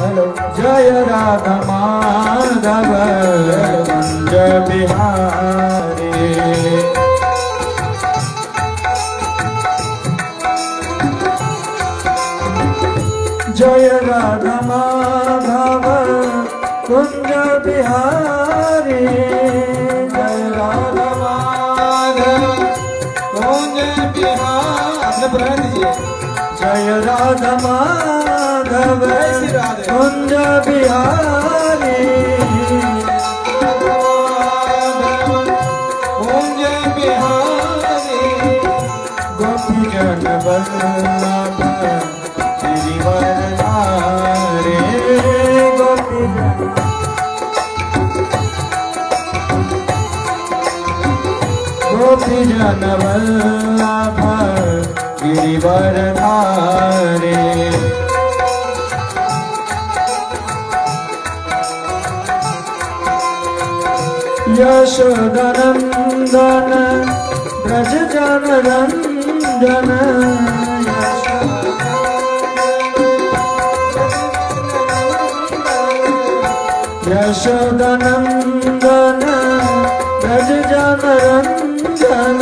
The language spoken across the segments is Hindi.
जय राधा माधव कुंज बिहारी। जय राधा माधव, कुंज बिहारी। जय राधा माधव, कुंज बिहारी। जय राधा माधव। बिहारी कुंज जन बल्लभ श्रीवर नारे। गोपी जन गोपी जन वल्लभ गिरिवर धारे यशोदनन्दन ब्रज जन रञ्जन यशोदनन्दन ब्रज जन रञ्जन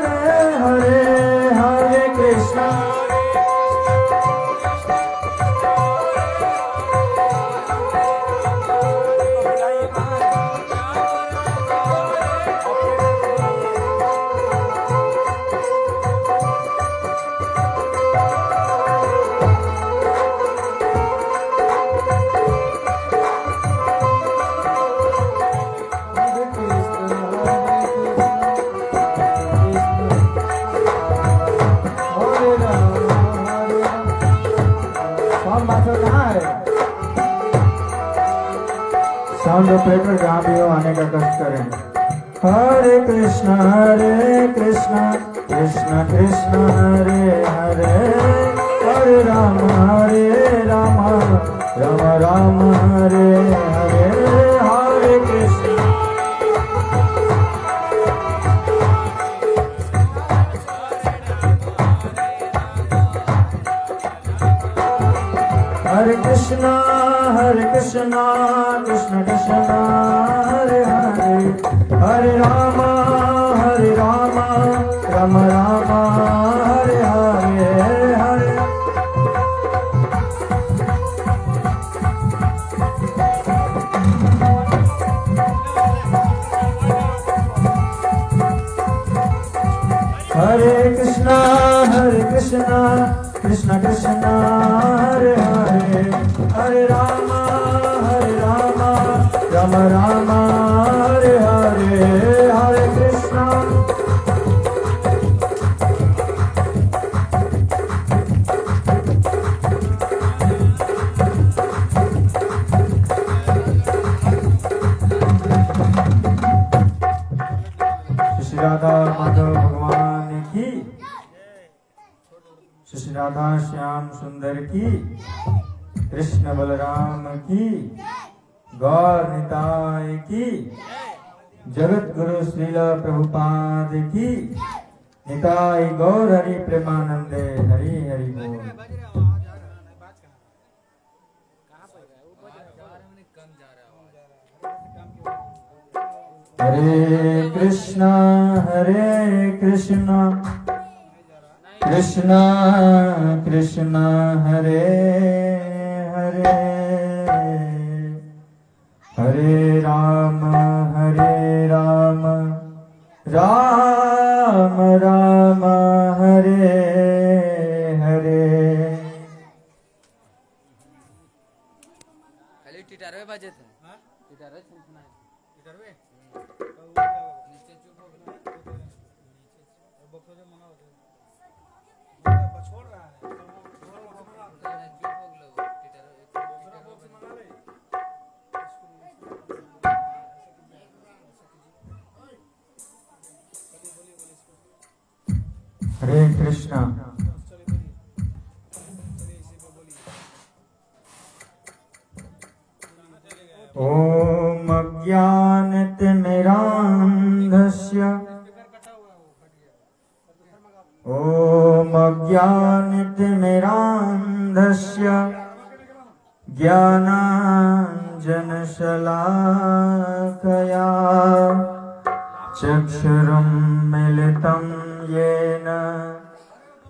चक्षुरुं मिलितं येन।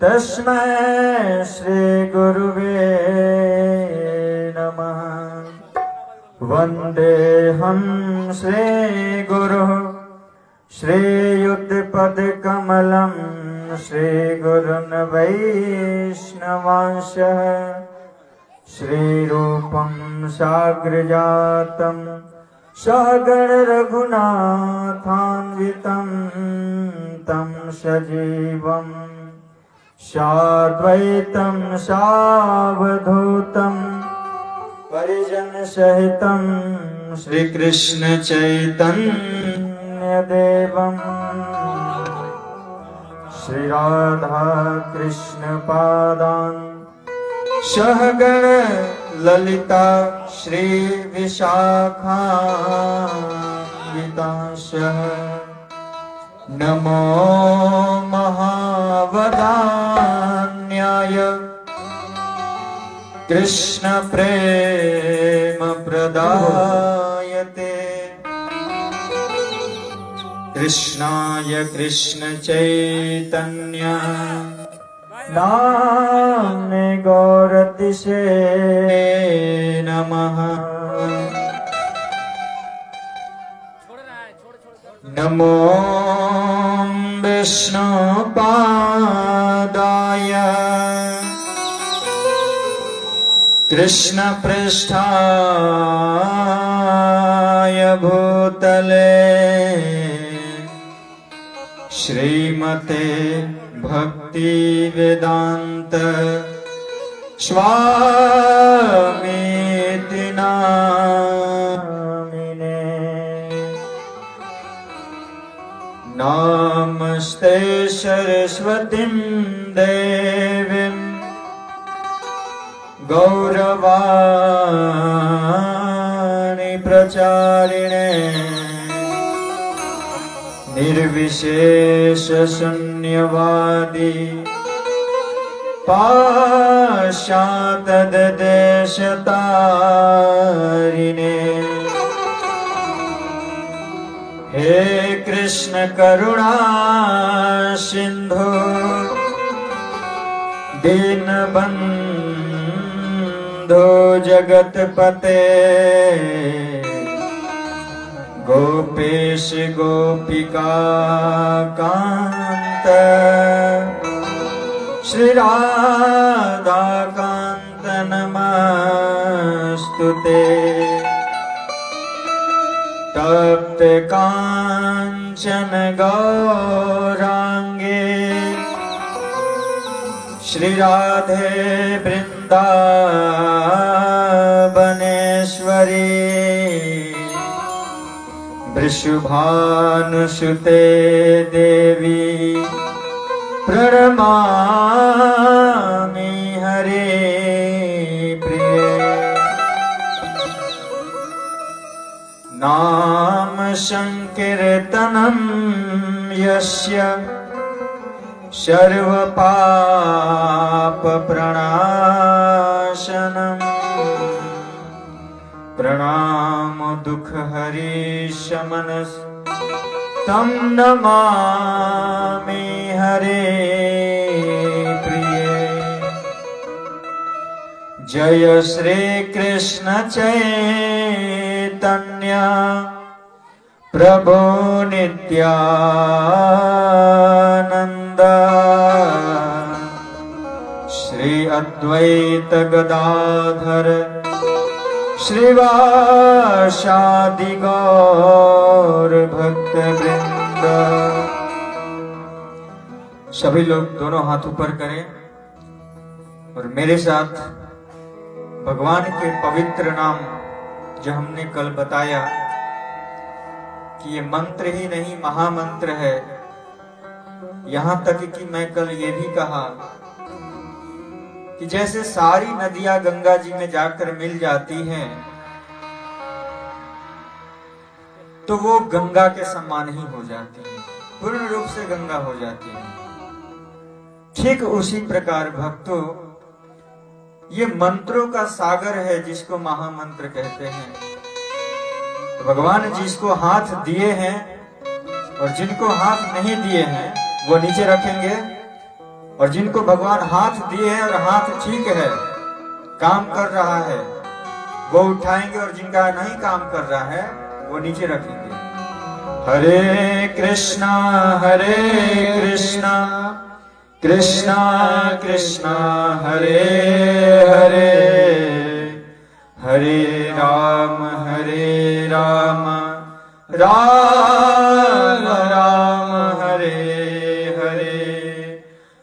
तस्मै श्रीगुरुवे नमः। वन्देऽहं श्रीगुरुः। श्रीयुद्पदकमलम् श्रीगुरुन् वैष्णवांश श्रीरूपं साग्रजातम् सहगणरघुनाथान्वितं तं सजीवम् देव श्री राधा कृष्ण श्रीराधाकृष्णपादान्। सहगण ललिता श्री विशाखाश नमो महावदान्याय कृष्णप्रेमप्रदायते कृष्णाय चैतन्य। नि गोरदिशे नमः। नमो विष्णुपादाय। कृष्णपृष्ठाय भूतले। श्रीमते ભક્તિ વેદાંત સ્વામીતિનામિને નમસ્તે સરસ્વતીમ દેવીમ ગૌરવાણી પ્રચારિણે निर्विशेषशून्यवादी। पाशातदेशतारिणे हे कृष्ण करुणा सिन्धु दीनबन्धो जगत्पते गोपेश गोपिका कान्त श्रीराधाकान्त नमस्तु ते। तप्त काञ्चन गौराङ्गे श्रीराधे वृन्दावनेश्वरी वृषभानुसुते देवी। प्रणमामि हरे प्रिय। नाम संकीर्तनं यस्य सर्वपापप्रणाशनम् प्रणाम दुःखहरीशमनस् तं नमामि हरे प्रिये। जय श्रीकृष्ण चैतन्य। प्रभो नित्यानन्द। श्री अद्वैत गदाधर श्रीवासादि गौर भक्त वृंद सभी लोग दोनों हाथ ऊपर करें और मेरे साथ भगवान के पवित्र नाम जो हमने कल बताया कि ये मंत्र ही नहीं, महामंत्र है। यहाँ तक कि मैं कल ये भी कहा कि जैसे सारी नदियाँ गंगा जी में जाकर मिल जाती हैं तो वो गंगा के समान ही हो जाती है, पूर्ण रूप से गंगा हो जाती है। ठीक उसी प्रकार भक्तों, ये मंत्रों का सागर है जिसको महामंत्र कहते हैं। तो भगवान जिसको हाथ दिए हैं और जिनको हाथ नहीं दिए हैं, वो नीचे रखेंगे। और जिनको भगवान हाथ दिए हैं और हाथ ठीक है, काम कर रहा है, वो उठाएँगे और जिनका नहीं काम कर रहा है, वो नीचे रखेंगे। हरे कृष्णा हरे कृष्णा कृष्णा कृष्णा, हरे हरे हरे राम हरे राम राम।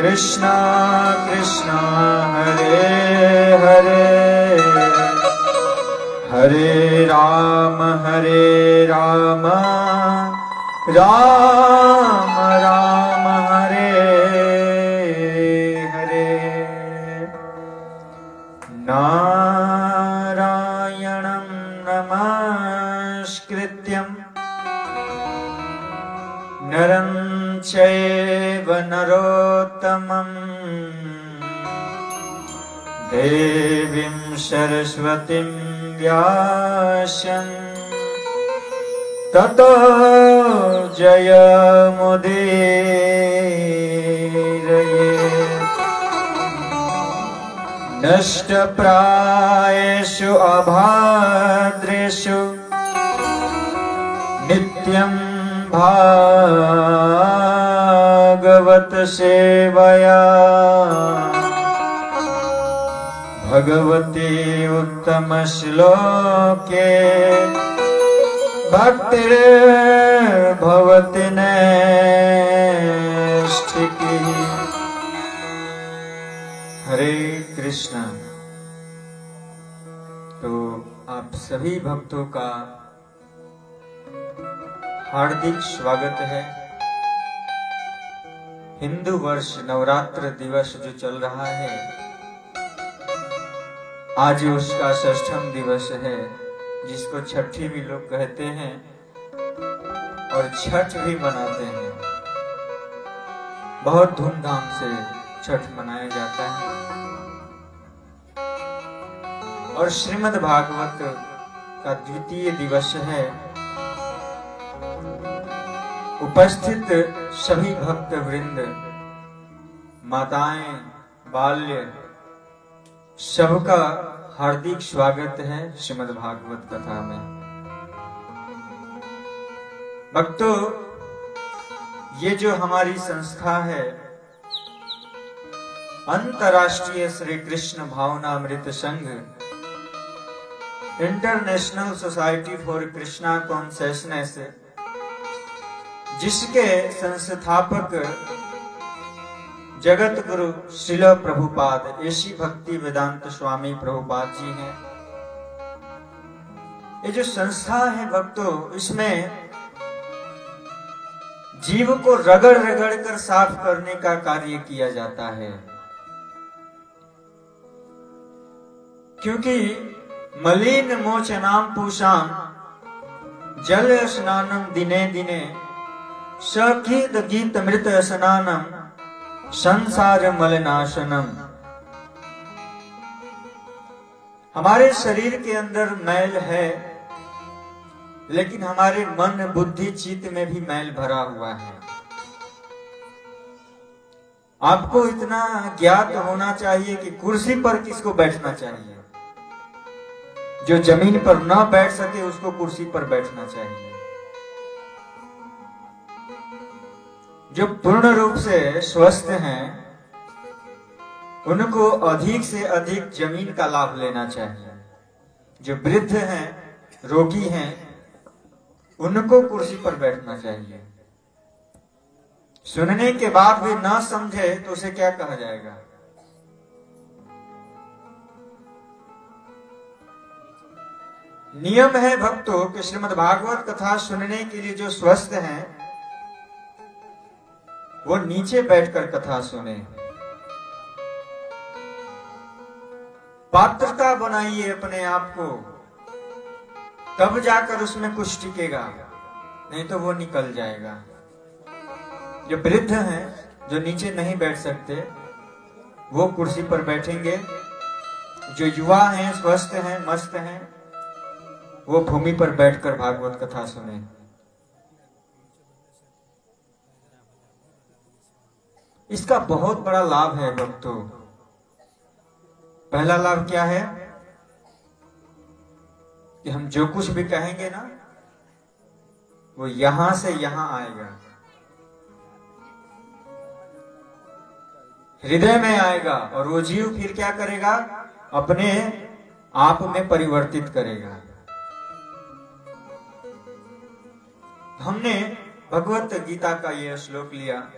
कृष्णा कृष्णा हरे हरे। हरे राम हरे राम। राम राम हरे हरे। नारायणं नमस्कृत्यम् नरं चैव नरोत्तमम् देवीं सरस्वतीं व्यासन् ततो जयमुदीरये। नष्टप्रायेषु अभाद्रेषु नित्यं भागवत सेवया। भगवती उत्तम श्लोके। भक्तिर भवति नैष्ठिकी। हरे कृष्णा। तो आप सभी भक्तों का हार्दिक स्वागत है। हिंदू वर्ष नवरात्र दिवस जो चल रहा है, आज उसका षष्ठम दिवस है, जिसको छठी भी लोग कहते हैं और छठ भी मनाते हैं। बहुत धूमधाम से छठ मनाया जाता है। और श्रीमद् भागवत का द्वितीय दिवस है उपस्थित सभी भक्त वृंद माताएँ, बाल्य, सबका हार्दिक स्वागत है श्रीमद् भागवत कथा में। भक्तों, ये जो हमारी संस्था है, अंतर्राष्ट्रीय Shri Krishna Bhavana Amrita Sangh, international society for Krishna consciousness जिसके संस्थापक जगत गुरु शिल प्रभुपाद ऐसी भक्ति वेदांत स्वामी प्रभुपाद जी हैं। ये जो संस्था है भक्तों, इसमें जीव को रगड़ रगड़ कर साफ़ करने का कार्य किया जाता है। क्योंकि मलिन मोचनाम पूषाम जल स्नानम दिने दिने सखीत गीत मृत स्नानम संसार मलनाशनम। हमारे शरीर के अंदर मैल है, लेकिन हमारे मन, बुद्धि, चित्त में भी मैल भरा हुआ है। आपको इतना ज्ञात होना चाहिए कि कुर्सी पर किसको बैठना चाहिए? जो ज़मीन पर ना बैठ सके, उसको कुर्सी पर बैठना चाहिए। जो पूर्ण रूप से स्वस्थ हैं, उनको अधिक से अधिक ज़मीन का लाभ लेना चाहिए। जो वृद्ध हैं, रोगी हैं, उनको कुर्सी पर बैठना चाहिए। सुनने के बाद भी ना समझे तो उसे क्या कहा जाएगा? नियम है भक्तों कि श्रीमद भागवत कथा सुनने के लिए जो स्वस्थ हैं वो नीचे बैठकर कथा सुने। पात्रता बनाइए अपने आप को। तब जाकर उसमें कुछ टिकेगा, नहीं तो वो निकल जाएगा। जो वृद्ध हैं, जो नीचे नहीं बैठ सकते, वो कुर्सी पर बैठेंगे। जो युवा हैं, स्वस्थ हैं, मस्त हैं, वो भूमि पर बैठकर भागवत कथा सुने। इसका बहुत बड़ा लाभ है भक्तों। पहला लाभ क्या है? कि हम जो कुछ भी कहेंगे ना, वो यहाँ से यहाँ आएगा। हृदय में आएगा और वो जीव फिर क्या करेगा? अपने आप में परिवर्तित करेगा। हमने भगवत गीता का यह श्लोक लिया।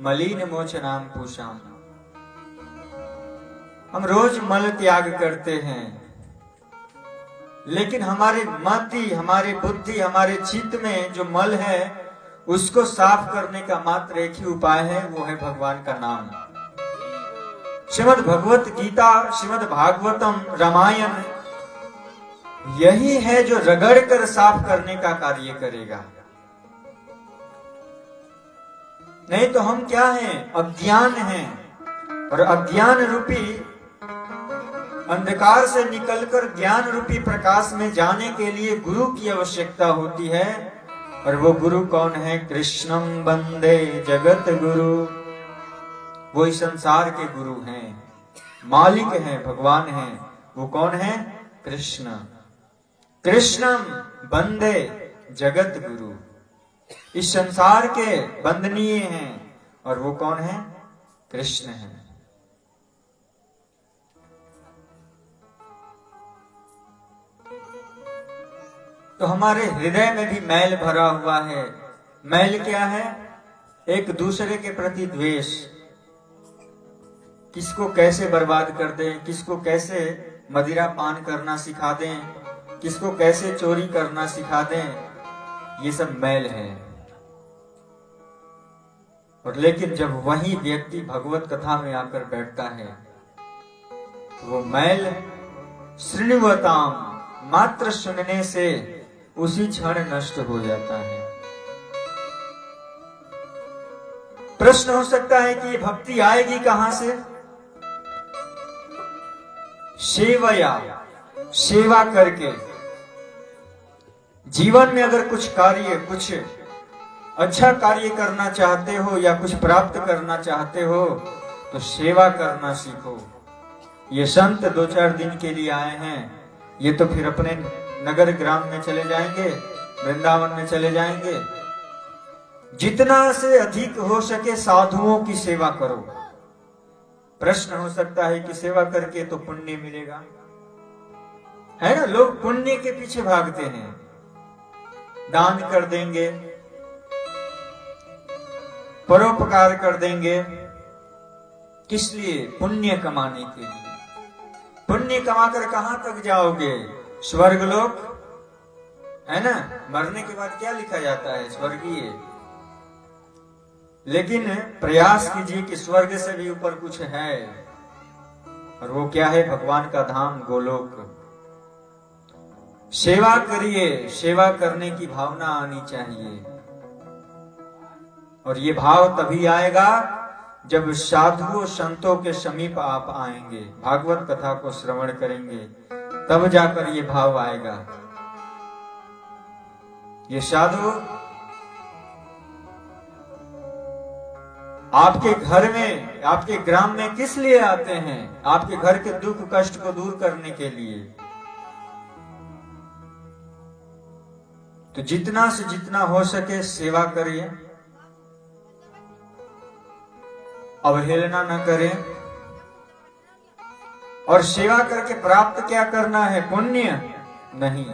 मलिन मोचनाम पूषाम हम रोज मल त्याग करते हैं। लेकिन हमारे मति, हमारे बुद्धि, हमारे चित्त में जो मल है, उसको साफ़ करने का मात्र एक ही उपाय है, वो है भगवान का नाम। श्रीमद भगवत गीता, श्रीमद भागवतम रामायण, यही है जो रगड़ कर साफ़ करने का कार्य करेगा। नहीं तो हम क्या हैं? अज्ञान हैं। और अज्ञान रूपी, अंधकार से निकलकर ज्ञान रूपी प्रकाश में जाने के लिए गुरु की आवश्यकता होती है। और वो गुरु कौन है? कृष्णम बंदे जगत गुरु। वो इस संसार के गुरु हैं। मालिक हैं, भगवान हैं। वो कौन है? कृष्ण। कृष्णम बंदे जगत गुरु। इस संसार के बंदनीय हैं। और वो कौन है? कृष्ण है। तो हमारे हृदय में भी मैल भरा हुआ है। मैल क्या है? एक दूसरे के प्रति द्वेष। किसको कैसे बर्बाद कर दें? किसको कैसे मदिरा पान करना सिखा दें? किसको कैसे चोरी करना सिखा दें? ये सब मैल है। और लेकिन जब वही व्यक्ति भगवत कथा में आकर बैठता है तो वो मैल श्रृणुवताम मात्र सुनने से उसी क्षण नष्ट हो जाता है। प्रश्न हो सकता है कि भक्ति आएगी कहाँ से? सेवया, सेवा करके। जीवन में अगर कुछ कार्य, कुछ अच्छा कार्य करना चाहते हो या कुछ प्राप्त करना चाहते हो तो सेवा करना सीखो। ये संत दो चार दिन के लिए आए हैं। ये तो फिर अपने नगर ग्राम में चले जाएँगे, वृंदावन में चले जाएँगे। जितना से अधिक हो सके साधुओं की सेवा करो। प्रश्न हो सकता है कि सेवा करके तो पुण्य मिलेगा। है ना? लोग पुण्य के पीछे भागते हैं। दान कर देंगे परोपकार कर देंगे। किस लिए? पुण्य कमाने के लिए। पुण्य कमाकर कहाँ तक जाओगे? स्वर्ग लोक? है ना? मरने के बाद क्या लिखा जाता है स्वर्गीय? लेकिन प्रयास कीजिए कि स्वर्ग से भी ऊपर कुछ है। और वो क्या है? भगवान का धाम, गोलोक। सेवा करिए। सेवा करने की भावना आनी चाहिए। और ये भाव तभी आएगा जब साधुओं संतों के समीप आप आएँगे। भागवत कथा को श्रवण करेंगे, तब जाकर ये भाव आएगा। ये साधु, आपके घर में, आपके ग्राम में किस लिए आते हैं? आपके घर के दुख कष्ट को दूर करने के लिए। तो जितना से जितना हो सके सेवा करिए। अवहेलना न करें। और सेवा करके प्राप्त क्या करना है? पुण्य नहीं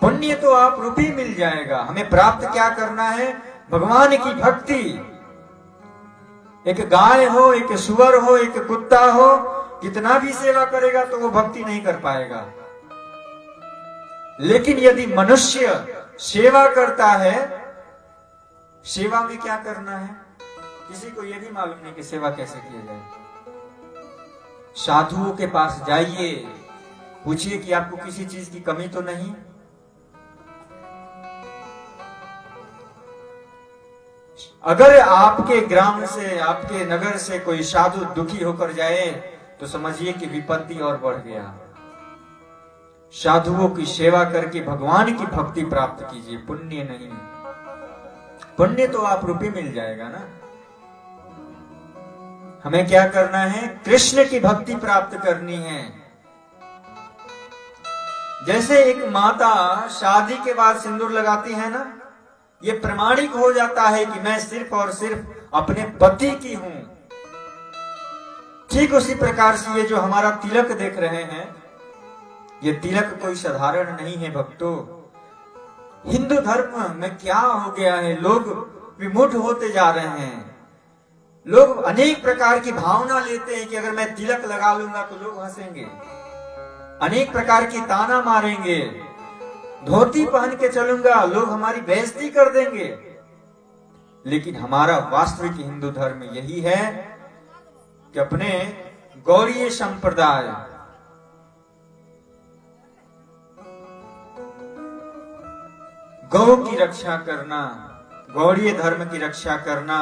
पुण्य तो आप रूपी मिल जाएगा। हमें प्राप्त क्या करना है? भगवान की भक्ति। एक गाय हो, एक सुअर हो, एक कुत्ता हो, कितना भी सेवा करेगा तो वो भक्ति नहीं कर पाएगा। लेकिन यदि मनुष्य सेवा करता है, सेवा में क्या करना है? किसी को यह भी मालूम नहीं कि सेवा कैसे किया जाए। साधुओं के पास जाइए, पूछिए कि आपको किसी चीज़ की कमी तो नहीं? अगर आपके ग्राम से, आपके नगर से कोई साधु दुखी होकर जाए तो समझिए कि विपत्ति और बढ़ गया। साधुओं की सेवा करके भगवान की भक्ति प्राप्त कीजिए, पुण्य नहीं। पुण्य तो आप रूपी मिल जाएगा ना। हमें क्या करना है? कृष्ण की भक्ति प्राप्त करनी है। जैसे एक माता शादी के बाद सिंदूर लगाती है ना, ये प्रमाणिक हो जाता है कि मैं सिर्फ़ और सिर्फ़ अपने पति की हूँ। ठीक उसी प्रकार से ये जो हमारा तिलक देख रहे हैं, ये तिलक कोई साधारण नहीं है भक्तों। हिंदू धर्म में क्या हो गया है? लोग विमुठ होते जा रहे हैं। लोग अनेक प्रकार की भावना लेते हैं कि अगर मैं तिलक लगा लूँगा तो लोग हंसेंगे। अनेक प्रकार की ताना मारेंगे। धोती पहन के चलूँगा, लोग हमारी बेइज्जती कर देंगे। लेकिन हमारा वास्तविक हिंदू धर्म यही है कि अपने गौरीय संप्रदाय गौ की रक्षा करना गौड़ीय धर्म की रक्षा करना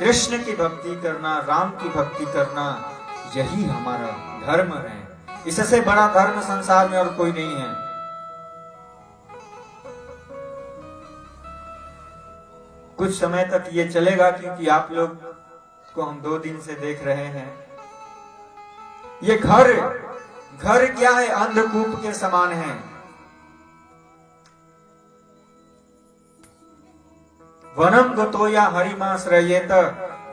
कृष्ण की भक्ति करना, राम की भक्ति करना, यही हमारा धर्म है। इससे बड़ा धर्म संसार में और कोई नहीं है। कुछ समय तक ये चलेगा क्योंकि आप लोग को हम दो दिन से देख रहे हैं। ये घर घर क्या है? अंधकूप के समान है। वनम गतो या हरिमाश्रयेत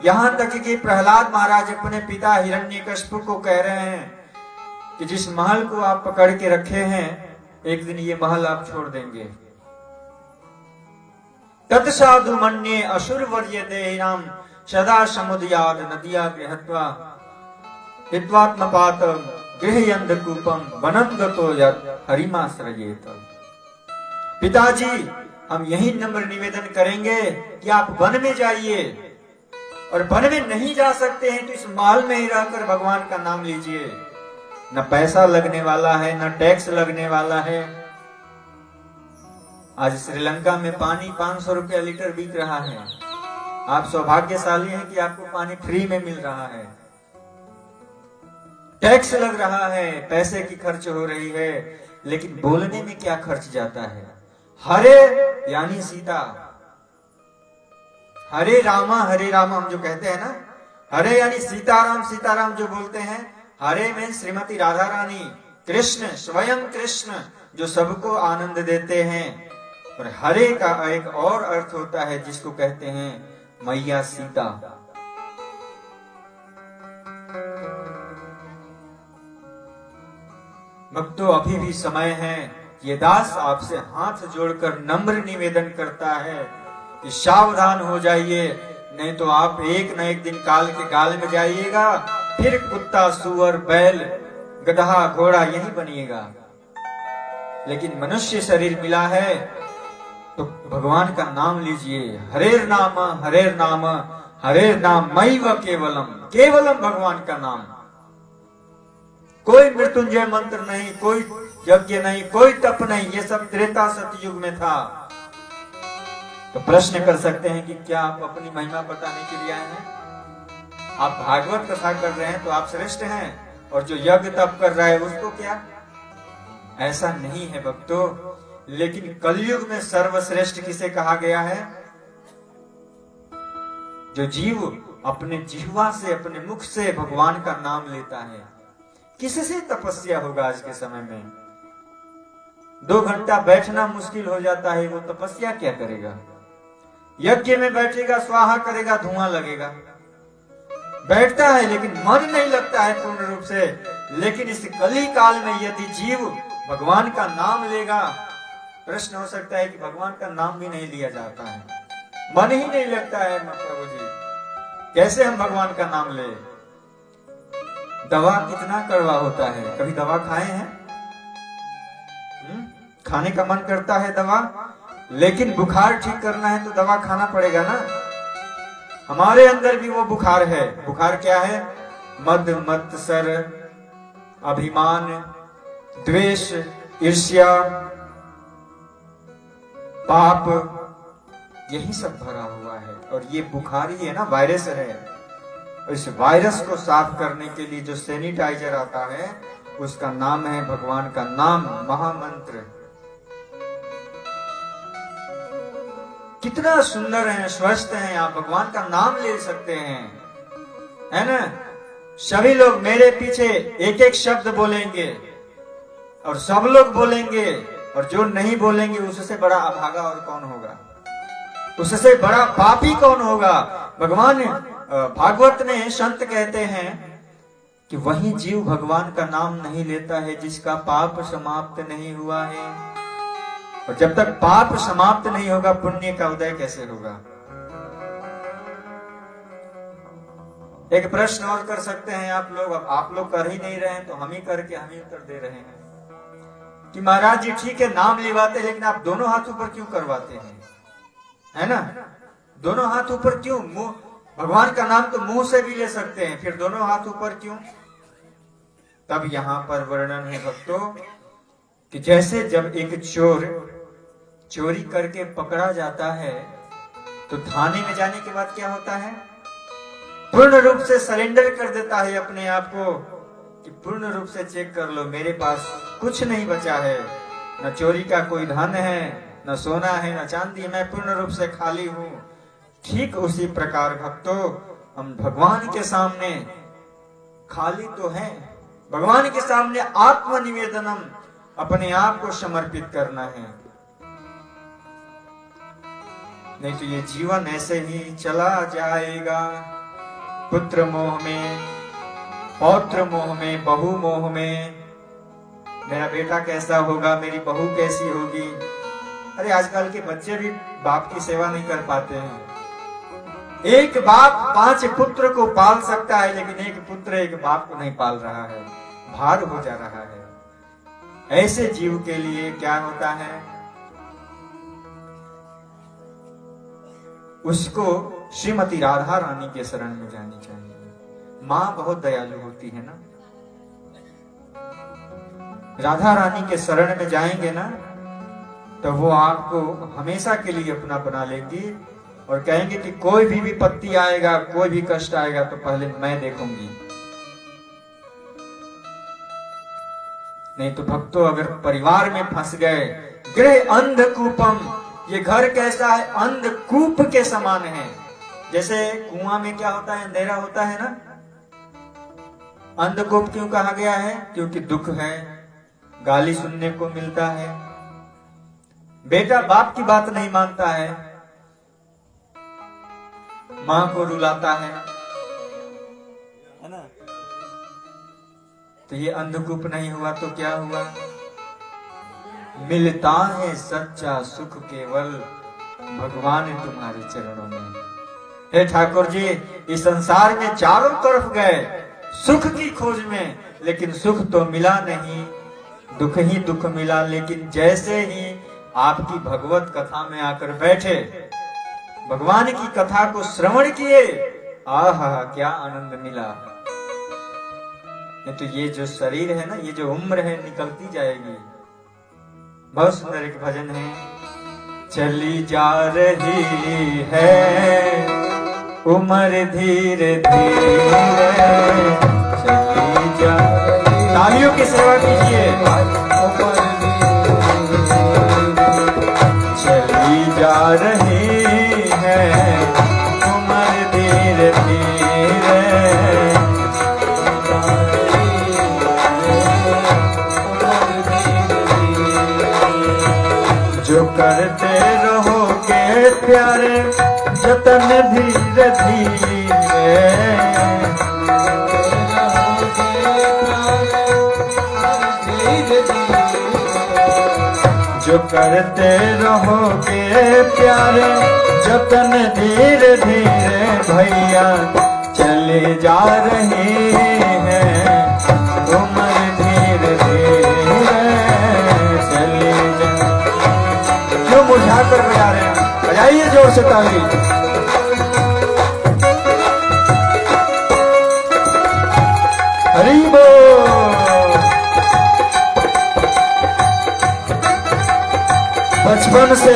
यहाँ तक कि प्रहलाद महाराज अपने पिता हिरण्यकश्यप को कह रहे हैं कि जिस महल को आप पकड़ के रखे हैं, एक दिन ये महल आप छोड़ देंगे। तत्साधु मन्ये असुर वर्य देहिनाम सदा समुदयाद नदिया गृहत्वा। हित्वात्मपात गृहयंध कूपम, वनम गतो यत् हरिमाश्रयेत पिताजी हम यही नम्र निवेदन करेंगे कि आप वन में जाइए और वन में नहीं जा सकते हैं तो इस महल में ही रहकर भगवान का नाम लीजिए। न पैसा लगने वाला है, न टैक्स लगने वाला है। आज श्रीलंका में पानी पाँच सौ रुपया लीटर बिक रहा है। आप सौभाग्यशाली हैं कि आपको पानी फ्री में मिल रहा है। टैक्स लग रहा है, पैसे की खर्च हो रही है, लेकिन बोलने में क्या खर्च जाता है? हरे यानी सीता। हरे रामा हरे रामा हम जो कहते हैं ना, हरे यानी सीताराम सीताराम जो बोलते हैं, हरे में श्रीमती राधा रानी कृष्ण, स्वयं कृष्ण, जो सबको आनंद देते हैं। और हरे का एक और अर्थ होता है जिसको कहते हैं मैया सीता। भक्तों, अभी भी समय है। ये दास आपसे हाथ जोड़कर नम्र निवेदन करता है कि सावधान हो जाइए, नहीं तो आप एक न एक दिन काल के गाल में जाइएगा, फिर कुत्ता, सुअर, बैल गधा घोड़ा यही बनिएगा। लेकिन मनुष्य शरीर मिला है तो भगवान का नाम लीजिए, हरेर नाम हरेर नाम हरेर नाम मई व केवलम केवलम भगवान का नाम। कोई मृत्युंजय मंत्र नहीं, कोई यज्ञ नहीं, कोई तप नहीं, ये सब त्रेता सतयुग में था। तो प्रश्न कर सकते हैं कि क्या आप अपनी महिमा बताने के लिए आए हैं? आप भागवत कथा कर रहे हैं तो आप श्रेष्ठ हैं, और जो यज्ञ तप कर रहा है उसको क्या? ऐसा नहीं है भक्तों, लेकिन कलयुग में सर्वश्रेष्ठ किसे कहा गया है? जो जीव अपने जिहवा से, अपने मुख से भगवान का नाम लेता है, किससे तपस्या होगा आज के समय में? दो घंटा बैठना मुश्किल हो जाता है, वो तपस्या क्या करेगा? यज्ञ में बैठेगा, स्वाहा करेगा, धुआँ लगेगा। बैठता है, लेकिन मन नहीं लगता है पूर्ण रूप से। लेकिन इस कली काल में यदि जीव भगवान का नाम लेगा, प्रश्न हो सकता है कि भगवान का नाम भी नहीं लिया जाता है। मन ही नहीं लगता है प्रभु जी। कैसे हम भगवान का नाम ले? दवा कितना कड़वा होता है? कभी दवा खाए हैं? खाने का मन करता है दवा, लेकिन बुखार ठीक करना है तो दवा खाना पड़ेगा ना। हमारे अंदर भी वो बुखार है। बुखार क्या है? मद मत्सर अभिमान, द्वेष, ईर्ष्या, पाप, यही सब भरा हुआ है। और ये बुखार ही है ना, वायरस है। इस वायरस को साफ़ करने के लिए जो सैनिटाइजर आता है, उसका नाम है भगवान का नाम महामंत्र। कितना सुंदर है, स्वस्थ है, आप भगवान का नाम ले सकते हैं। है ना? सभी लोग मेरे पीछे एक एक शब्द बोलेंगे और सब लोग बोलेंगे और जो नहीं बोलेंगे, उससे बड़ा अभागा और कौन होगा? उससे बड़ा पापी कौन होगा? भगवान भागवत ने संत कहते हैं कि वही जीव भगवान का नाम नहीं लेता है जिसका पाप समाप्त नहीं हुआ है। और जब तक पाप समाप्त नहीं होगा, पुण्य का उदय कैसे होगा? एक प्रश्न और कर सकते हैं आप लोग। अब आप लोग कर ही नहीं रहे हैं तो हम ही करके, हम ही उत्तर दे रहे हैं कि महाराज जी, ठीक है, नाम लिवाते, लेकिन आप दोनों हाथ ऊपर क्यों करवाते हैं? है ना? दोनों हाथ ऊपर क्यों? मुँह, भगवान का नाम तो मुँह से भी ले सकते हैं, फिर दोनों हाथ ऊपर क्यों? तब यहाँ पर वर्णन है, भक्तों, कि जैसे जब एक चोर चोरी करके पकड़ा जाता है तो थाने में जाने के बाद क्या होता है? पूर्ण रूप से सरेंडर कर देता है अपने आप को कि पूर्ण रूप से चेक कर लो, मेरे पास कुछ नहीं बचा है। न चोरी का कोई धन है, न सोना है, न चांदी मैं पूर्ण रूप से खाली हूँ। ठीक उसी प्रकार भक्तों, हम भगवान के सामने खाली तो है। भगवान के सामने आत्मनिवेदनम अपने आप को समर्पित करना है। नहीं तो ये जीवन ऐसे ही चला जाएगा। पुत्र मोह में, पौत्र मोह में, बहु मोह में। मेरा बेटा कैसा होगा, मेरी बहू कैसी होगी? अरे आजकल के बच्चे भी बाप की सेवा नहीं कर पाते हैं। एक बाप पाँच पुत्र को पाल सकता है, लेकिन एक पुत्र एक बाप को नहीं पाल रहा है। भार हो जा रहा है। ऐसे जीव के लिए क्या होता है? उसको श्रीमती राधा रानी के शरण में जानी चाहिए। माँ बहुत दयालु होती है ना? राधा रानी के शरण में जाएँगे ना तो वो आपको हमेशा के लिए अपना बना लेंगी और कहेंगे कि कोई भी विपत्ति आएगा, कोई भी कष्ट आएगा तो पहले मैं देखूँगी। नहीं तो भक्तों, अगर परिवार में फंस गए, गृह अंधकूपम ये घर कैसा है? अंधकूप के समान है। जैसे कुआँ में क्या होता है? अंधेरा होता है ना? अंधकूप क्यों कहा गया है? क्योंकि दुख है। गाली सुनने को मिलता है। बेटा बाप की बात नहीं मानता है। माँ को रुलाता है। है ना? तो ये अंधकूप नहीं हुआ तो क्या हुआ? मिलता है सच्चा सुख केवल भगवान तुम्हारे चरणों में। हे ठाकुर जी, इस संसार में चारों तरफ़ गए, सुख की खोज में, लेकिन सुख तो मिला नहीं, दुख ही दुख मिला, लेकिन जैसे ही आपकी भगवत कथा में आकर बैठे, भगवान की कथा को श्रवण किए, आह, क्या आनंद मिला। नहीं तो ये जो शरीर है ना, ये जो उम्र है, निकलती जाएगी। बहुत सुंदर एक भजन है। चली जा रही है। उम्र धीरे धीरे। चली जा तालियों की सेवा कीजिए। चली जा रही करते रहोगे प्यारे, जतन धीरे धीरे जो करते रहोगे प्यारे, जतन धीरे धीरे भैया, चले जा रहे ज़ोर से ताली हरी बोल बचपन से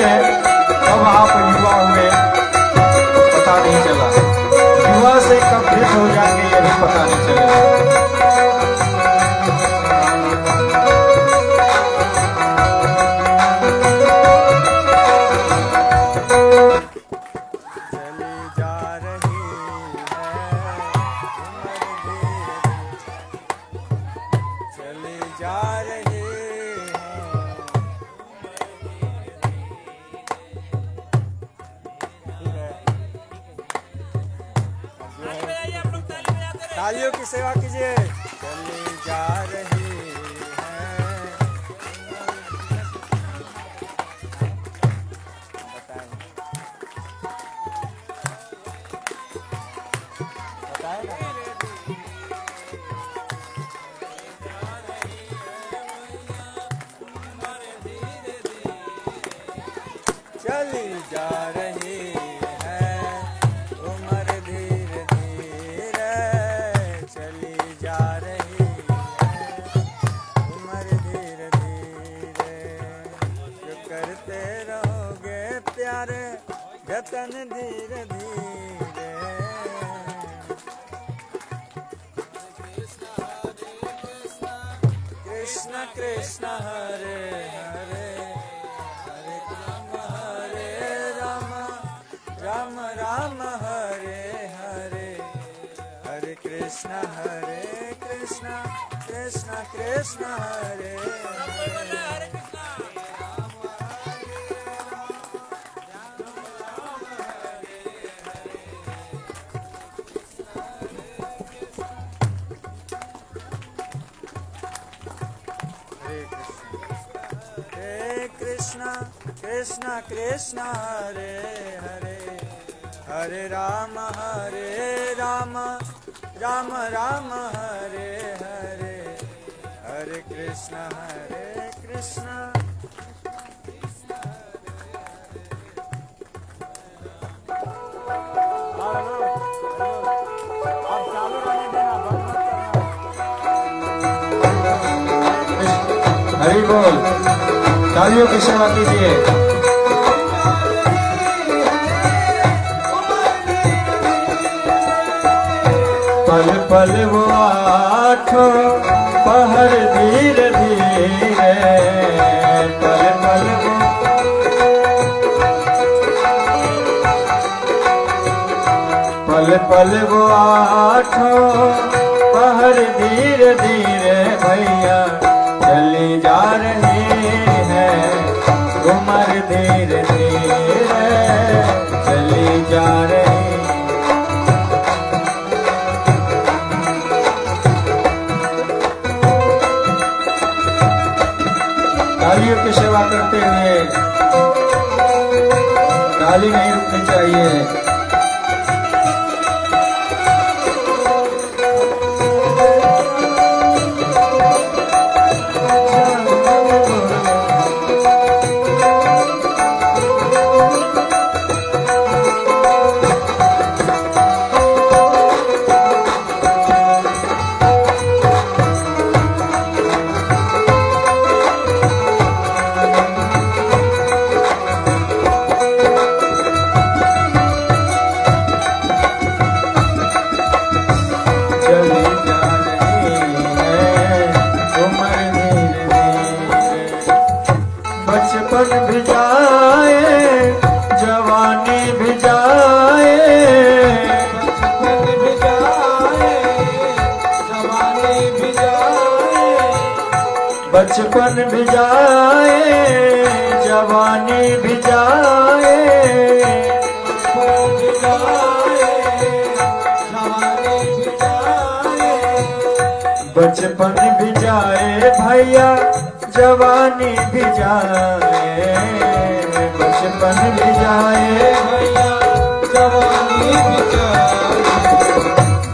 बचपन भी जाए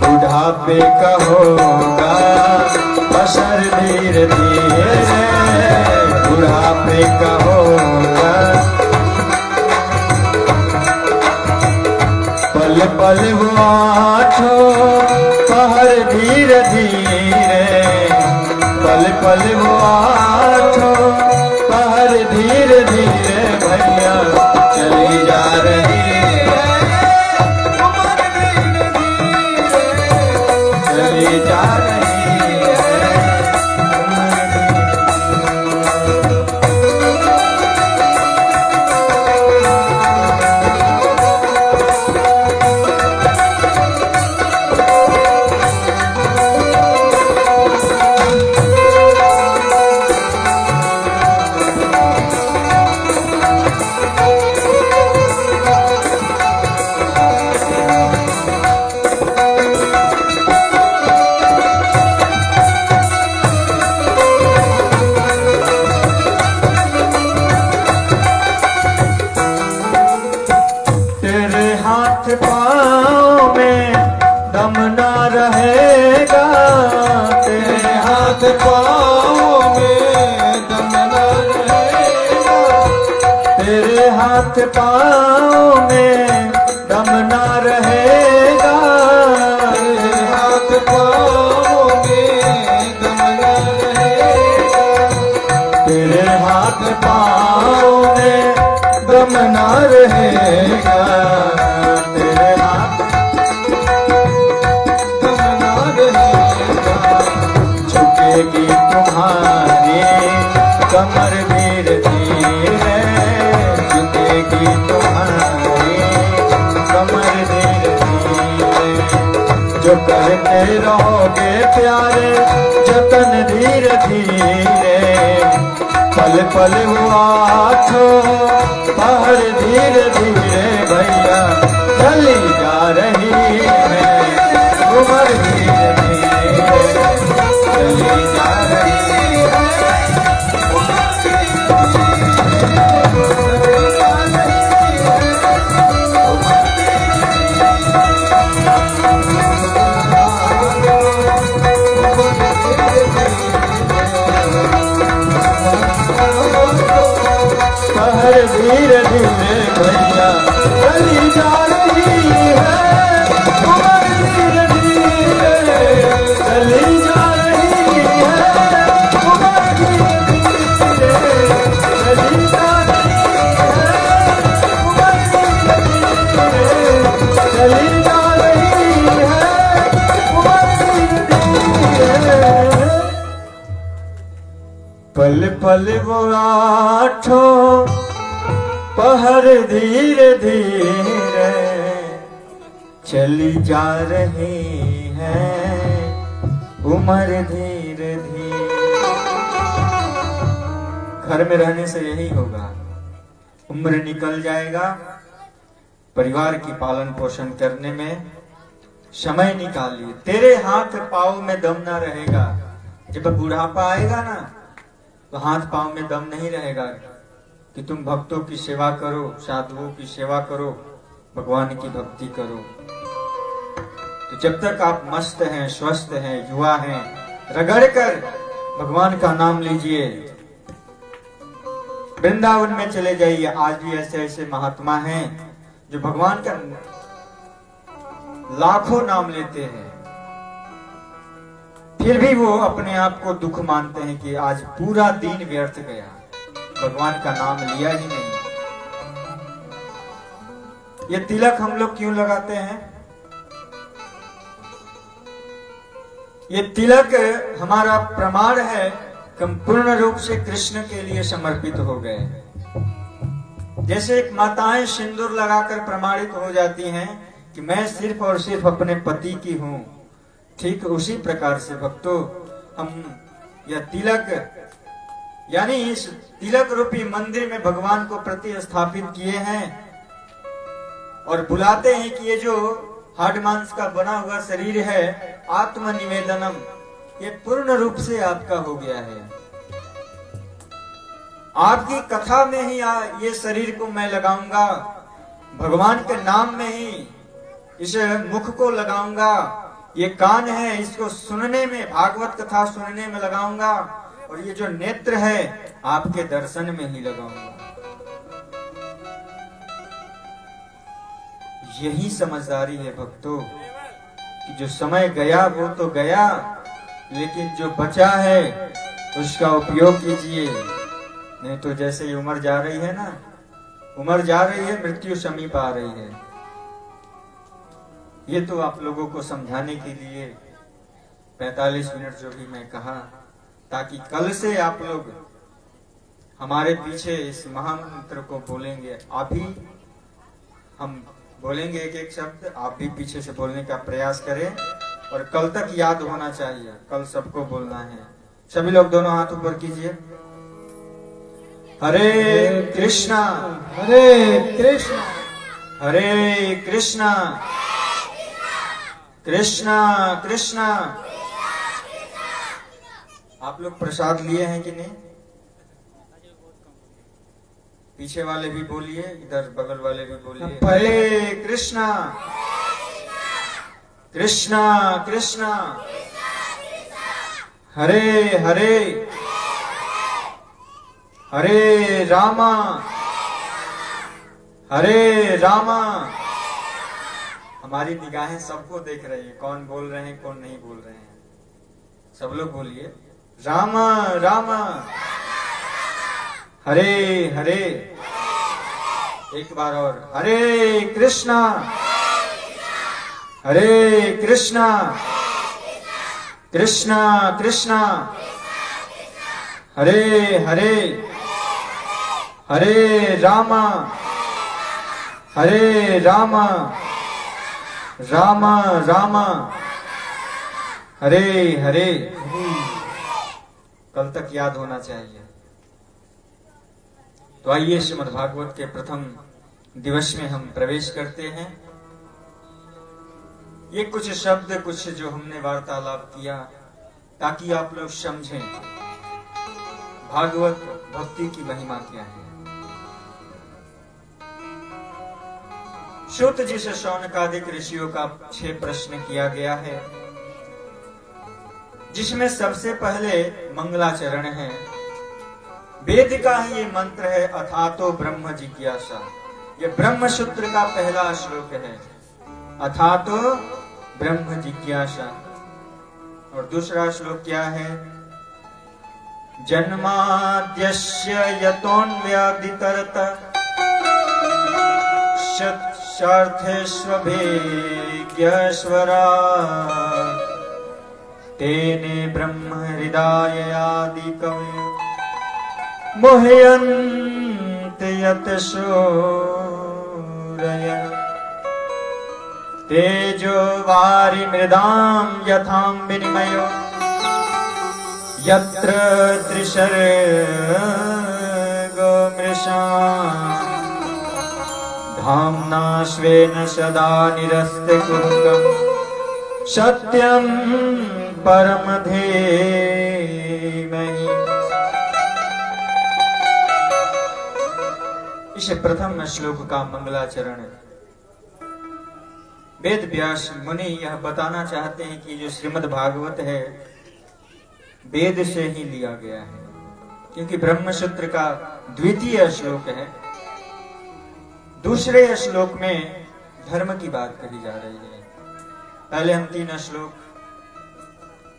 बुढ़ापे का होगा बसर धीरे बुढ़ापे का पल पल वो आठो पहर धीरे पल पल वो आठो धीरे धीरे भैया। जो करते रहोगे प्यारे, जतन धीरे धीरे। पल पल हुआ हाथों पहर धीरे धीरे, भैया, चली जा रही पल वो पहर धीरे धीरे चली जा रही है, उम्र धीरे धीरे। घर में रहने से यही होगा, उम्र निकल जाएगा, परिवार की पालन पोषण करने में समय निकालिए। तेरे हाथ पाव में दम ना रहेगा, जब बुढ़ापा आएगा ना तो हाथ पाव में दम नहीं रहेगा कि तुम भक्तों की सेवा करो, साधुओं की सेवा करो, भगवान की भक्ति करो। तो जब तक आप मस्त हैं, स्वस्थ हैं, युवा हैं, रगड़ कर भगवान का नाम लीजिए। वृंदावन में चले जाइए। आज भी ऐसे ऐसे महात्मा हैं जो भगवान का लाखों नाम लेते हैं। फिर भी वो अपने आप को दुख मानते हैं कि आज पूरा दिन व्यर्थ गया। भगवान का नाम लिया ही नहीं। ये तिलक हम लोग क्यों लगाते हैं? ये तिलक हमारा प्रमाण है कि हम पूर्ण रूप से कृष्ण के लिए समर्पित हो गए। जैसे एक माताएँ सिंदूर लगाकर प्रमाणित हो जाती हैं कि मैं सिर्फ़ और सिर्फ़ अपने पति की हूँ। ठीक उसी प्रकार से भक्तों हम यह तिलक यानी इस तिलक रूपी मंदिर में भगवान को प्रतिस्थापित किए हैं और बुलाते हैं कि ये जो हाड मांस का बना हुआ शरीर है आत्म निवेदनम ये पूर्ण रूप से आपका हो गया है। आपकी कथा में ही आ, ये शरीर को मैं लगाऊँगा भगवान के नाम में ही इस मुख को लगाऊँगा ये कान है, इसको सुनने में, भागवत कथा सुनने में लगाऊँगा, और ये जो नेत्र है, आपके दर्शन में ही लगाऊँगा। यही समझदारी है भक्तों, कि जो समय गया, वो तो गया, लेकिन जो बचा है, उसका उपयोग कीजिए। नहीं तो जैसे उम्र जा रही है ना, उम्र जा रही है, मृत्यु समीप आ रही है। ये तो आप लोगों को समझाने के लिए 45 मिनट जो भी मैं कहा ताकि कल से आप लोग हमारे पीछे इस महामंत्र को बोलेंगे। अभी हम बोलेंगे एक एक शब्द आप भी पीछे से बोलने का प्रयास करें और कल तक याद होना चाहिए कल सबको बोलना है। सभी लोग दोनों हाथ ऊपर कीजिए। हरे कृष्णा। हरे कृष्ण। हरे कृष्णा। कृष्णा कृष्णा। आप लोग प्रसाद लिए हैं कि नहीं? पीछे वाले भी बोलिए इधर बगल वाले भी बोलिए। हरे कृष्णा। कृष्णा कृष्णा। हरे हरे। हरे रामा। हरे रामा। हमारी निगाहें सबको देख रही है। कौन बोल रहे हैं, कौन नहीं बोल रहे हैं। सब लोग बोलिए, रामा रामा। हरे हरे। एक बार और, हरे कृष्णा। हरे कृष्णा। कृष्णा कृष्णा। हरे हरे। हरे रामा। हरे रामा। रामा रामा। हरे हरे। कल तक याद होना चाहिए। तो आइए श्रीमद भागवत के प्रथम दिवस में हम प्रवेश करते हैं। ये कुछ शब्द, कुछ जो हमने वार्तालाप किया, ताकि आप लोग समझें। भागवत भक्ति की महिमा क्या है? श्रुत जी से शौनकादिक ऋषियों का छह प्रश्न किया गया है। जिसमें सबसे पहले मंगलाचरण है। वेद का ही ये मंत्र है, अथातो ब्रह्म जिज्ञासा। ये ब्रह्म सूत्र का पहला श्लोक है, अथातो ब्रह्म जिज्ञासा। और दूसरा श्लोक क्या है? जन्माद्यस्य यतोन्व्यादितरत। शर्थेष्वभिज्ञस्वरा तेने ब्रह्म हृदय आदि कवि मुह्यन्ति यत् शूरय तेजो वारि मृदां यथां विनिमयो। यत्र त्रिशर्गो मृषा धाम्ना स्वेन सदा निरस्ते कुरुकम् सत्यं परमधीमहि। इस प्रथम श्लोक का मंगलाचरण वेद व्यास मुनि यह बताना चाहते हैं कि जो श्रीमद् भागवत है, वेद से ही लिया गया है। क्योंकि ब्रह्म सूत्र का द्वितीय श्लोक है दूसरे श्लोक में धर्म की बात कही जा रही है। पहले हम तीन श्लोक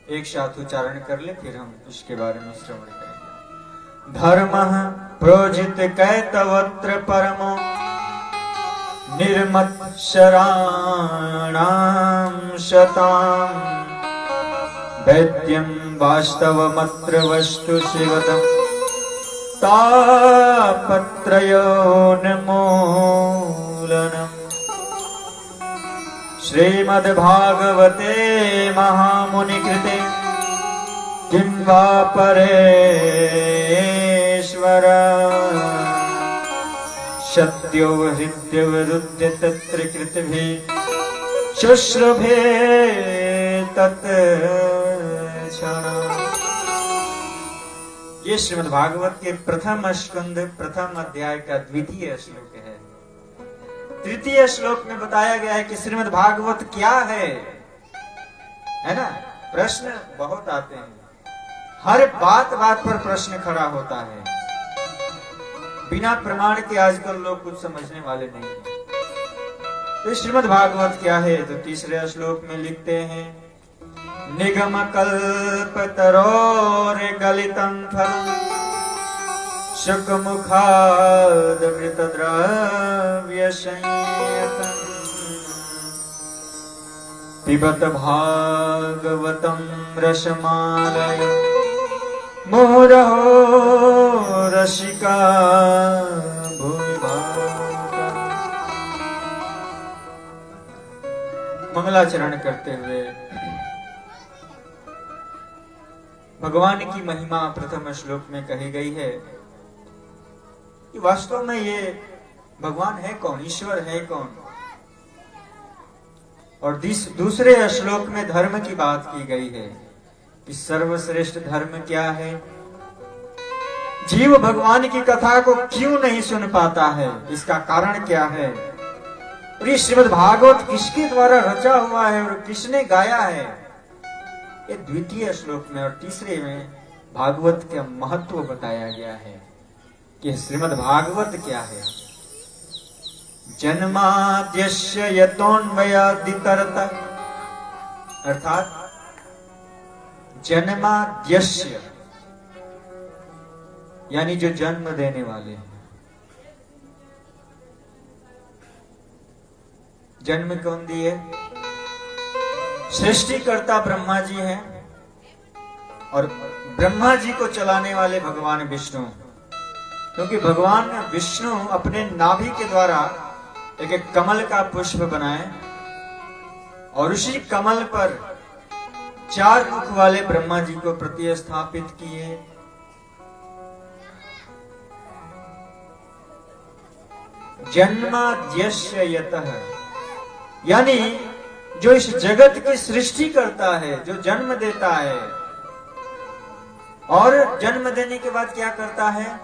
एक साथ उच्चारण कर ले, फिर हम उसके बारे में श्रवण करेंगे। धर्म प्रोजित कैतवत्र परमो निर्मत्सराणां शताम् वैद्यं वास्तवमत्र वस्तु शिवदम् तापत्रयोन्मूलनम् श्रीमद्भागवते महामुनिकृते किं वा परेश्वर सत्यो हृद्यवरुद्य तत्र कृतभिः शुश्रुभे तत् ये श्रीमद् भागवत के प्रथम स्कंद, प्रथम अध्याय का द्वितीय श्लोक है। तृतीय श्लोक में बताया गया है कि श्रीमद् भागवत क्या है? है ना? प्रश्न बहुत आते हैं। हर बात बात पर प्रश्न खड़ा होता है। बिना प्रमाण के आजकल लोग कुछ समझने वाले नहीं तो श्रीमद् भागवत क्या है? तो तीसरे श्लोक में लिखते हैं निगम कल्प तरोर गलितम फल। शुक मुखादृत द्रव्य पिबत भागवतम रसमालय। मोरहो रसिका मंगलाचरण करते हुए भगवान की महिमा प्रथम श्लोक में कही गई है कि वास्तव में ये भगवान है कौन? ईश्वर है कौन? और दूसरे श्लोक में धर्म की बात की गई है कि सर्वश्रेष्ठ धर्म क्या है? जीव भगवान की कथा को क्यों नहीं सुन पाता है? इसका कारण क्या है? श्रीमद भागवत किसके द्वारा रचा हुआ है और किसने गाया है? ये द्वितीय श्लोक में और तीसरे में भागवत का महत्व बताया गया है कि श्रीमद भागवत क्या है। जन्माद्यस्य अर्थात जन्माद्यस्य, यानी जो जन्म देने वाले हैं। जन्म कौन दिए? सृष्टिकर्ता ब्रह्मा जी हैं और ब्रह्मा जी को चलाने वाले भगवान विष्णु। क्योंकि भगवान विष्णु अपने नाभि के द्वारा एक एक कमल का पुष्प बनाए और उसी कमल पर चार मुख वाले ब्रह्मा जी को प्रतिस्थापित किए। जन्माद्यस्य यतः। यानी जो इस जगत की सृष्टि करता है, जो जन्म देता है। और जन्म देने के बाद क्या करता है?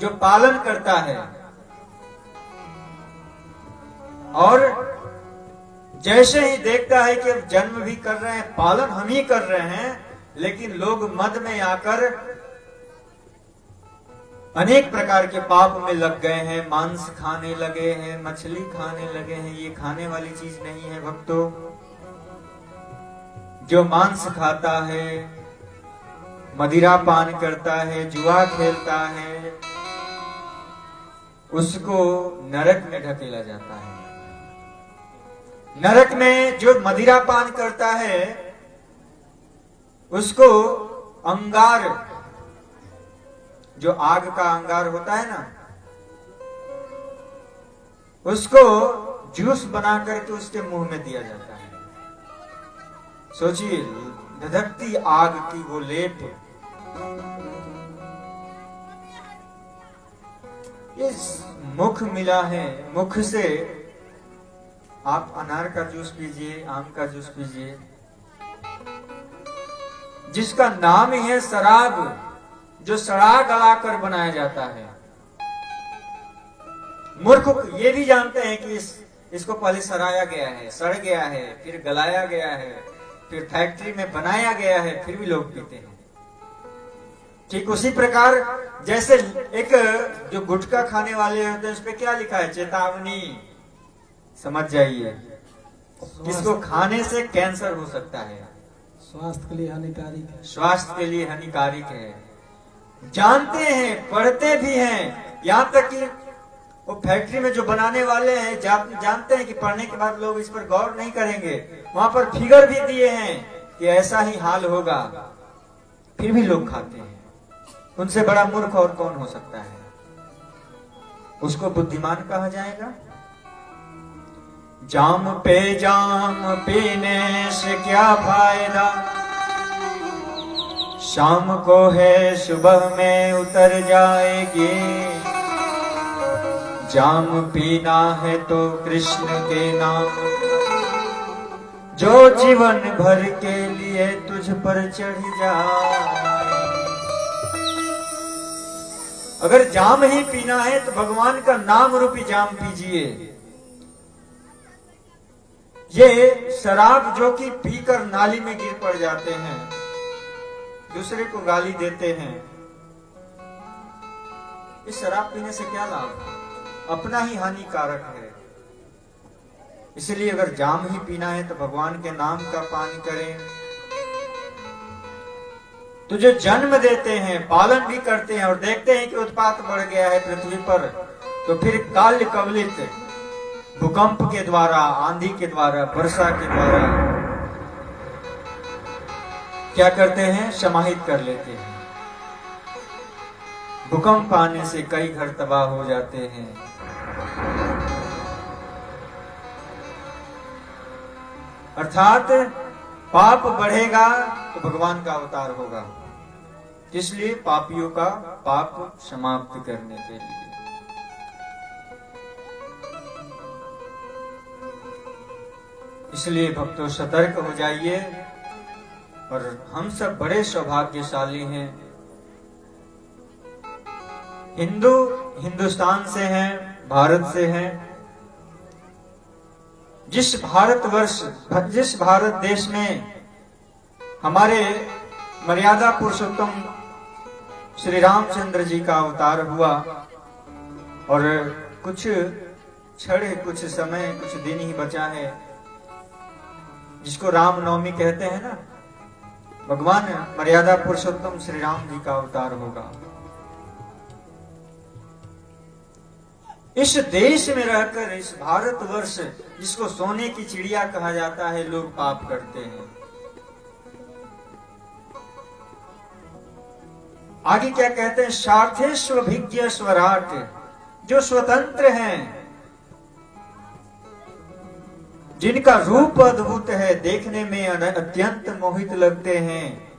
जो पालन करता है। और जैसे ही देखता है कि अब जन्म भी कर रहे हैं, पालन हम ही कर रहे हैं, लेकिन लोग मद में आकर अनेक प्रकार के पाप में लग गए हैं, मांस खाने लगे हैं, मछली खाने लगे हैं, ये खाने वाली चीज़ नहीं है भक्तों। जो मांस खाता है, मदिरा पान करता है, जुआ खेलता है, उसको नरक में ढकेला जाता है। नरक में जो मदिरा पान करता है, उसको अंगार जो आग का अंगार होता है ना, उसको जूस बना करके उसके मुँह में दिया जाता है। सोचिए, धधकती आग की वो लेप। इस मुख मिला है, मुख से आप अनार का जूस पीजिए, आम का जूस पीजिए। जिसका नाम ही है शराब। जो सड़ा गला कर बनाया जाता है। मूर्ख ये भी जानते हैं कि इस इसको पहले सराया गया है सड़ गया है फिर गलाया गया है फिर फैक्ट्री में बनाया गया है फिर भी लोग पीते हैं। ठीक उसी प्रकार जैसे एक जो गुटखा खाने वाले होते हैं उस पर क्या लिखा है? चेतावनी। समझ जाइए। किसको खाने से कैंसर हो सकता है? स्वास्थ्य के लिए हानिकारक है। स्वास्थ्य के लिए हानिकारक है। जानते हैं पढ़ते भी हैं। यहाँ तक कि वो फैक्ट्री में जो बनाने वाले हैं जा, जानते हैं कि पढ़ने के बाद लोग इस पर गौर नहीं करेंगे वहाँ पर फिगर भी दिए हैं कि ऐसा ही हाल होगा। फिर भी लोग खाते हैं। उनसे बड़ा मूर्ख और कौन हो सकता है? उसको बुद्धिमान कहा जाएगा। जाम पे जाम पीने से क्या फ़ायदा? शाम को है, सुबह में उतर जाएगी। जाम पीना है तो कृष्ण के नाम। जो जीवन भर के लिए तुझ पर चढ़ जा अगर जाम ही पीना है तो भगवान का नाम रूपी जाम पीजिए। ये शराब जो कि पीकर नाली में गिर पड़ जाते हैं। दूसरे को गाली देते हैं। इस शराब पीने से क्या लाभ अपना ही हानिकारक है। इसलिए अगर जाम ही पीना है तो भगवान के नाम का पान करें। तो जो जन्म देते हैं, पालन भी करते हैं और देखते हैं कि उत्पात बढ़ गया है पृथ्वी पर। तो फिर काल कवलित भूकंप के द्वारा, आंधी के द्वारा, वर्षा के द्वारा क्या करते हैं? समाहित कर लेते हैं। भूकंप आने से कई घर तबाह हो जाते हैं। अर्थात पाप बढ़ेगा तो भगवान का अवतार होगा। इसलिए पापियों का पाप समाप्त करने के लिए। इसलिए भक्तों, सतर्क हो जाइए। और हम सब बड़े सौभाग्यशाली हैं। हिंदू हिंदुस्तान से हैं, भारत से हैं। जिस भारतवर्ष, जिस भारत देश में हमारे मर्यादा पुरुषोत्तम श्री रामचंद्र जी का अवतार हुआ, और कुछ क्षण कुछ समय, कुछ दिन ही बचा है, जिसको रामनवमी कहते हैं ना भगवान, मर्यादा पुरुषोत्तम श्री राम जी का अवतार होगा। इस देश में रहकर, इस भारतवर्ष, जिसको सोने की चिड़िया कहा जाता है, लोग पाप करते हैं। आगे क्या कहते हैं? सार्थेश्व भिज्ञ स्वराट, जो स्वतंत्र हैं जिनका रूप अद्भुत है, देखने में अत्यंत मोहित लगते हैं।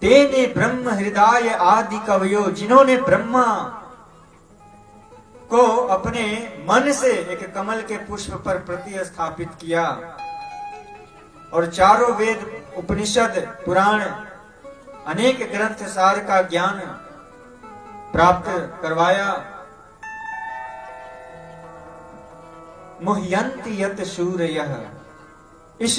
तेने ब्रह्म हृदय आदि कवियो, जिन्होंने ब्रह्मा को अपने मन से एक कमल के पुष्प पर प्रतिस्थापित किया। और चारों वेद, उपनिषद, पुराण, अनेक ग्रंथ सार का ज्ञान प्राप्त करवाया। मुह्यंति यत सूर्य। इस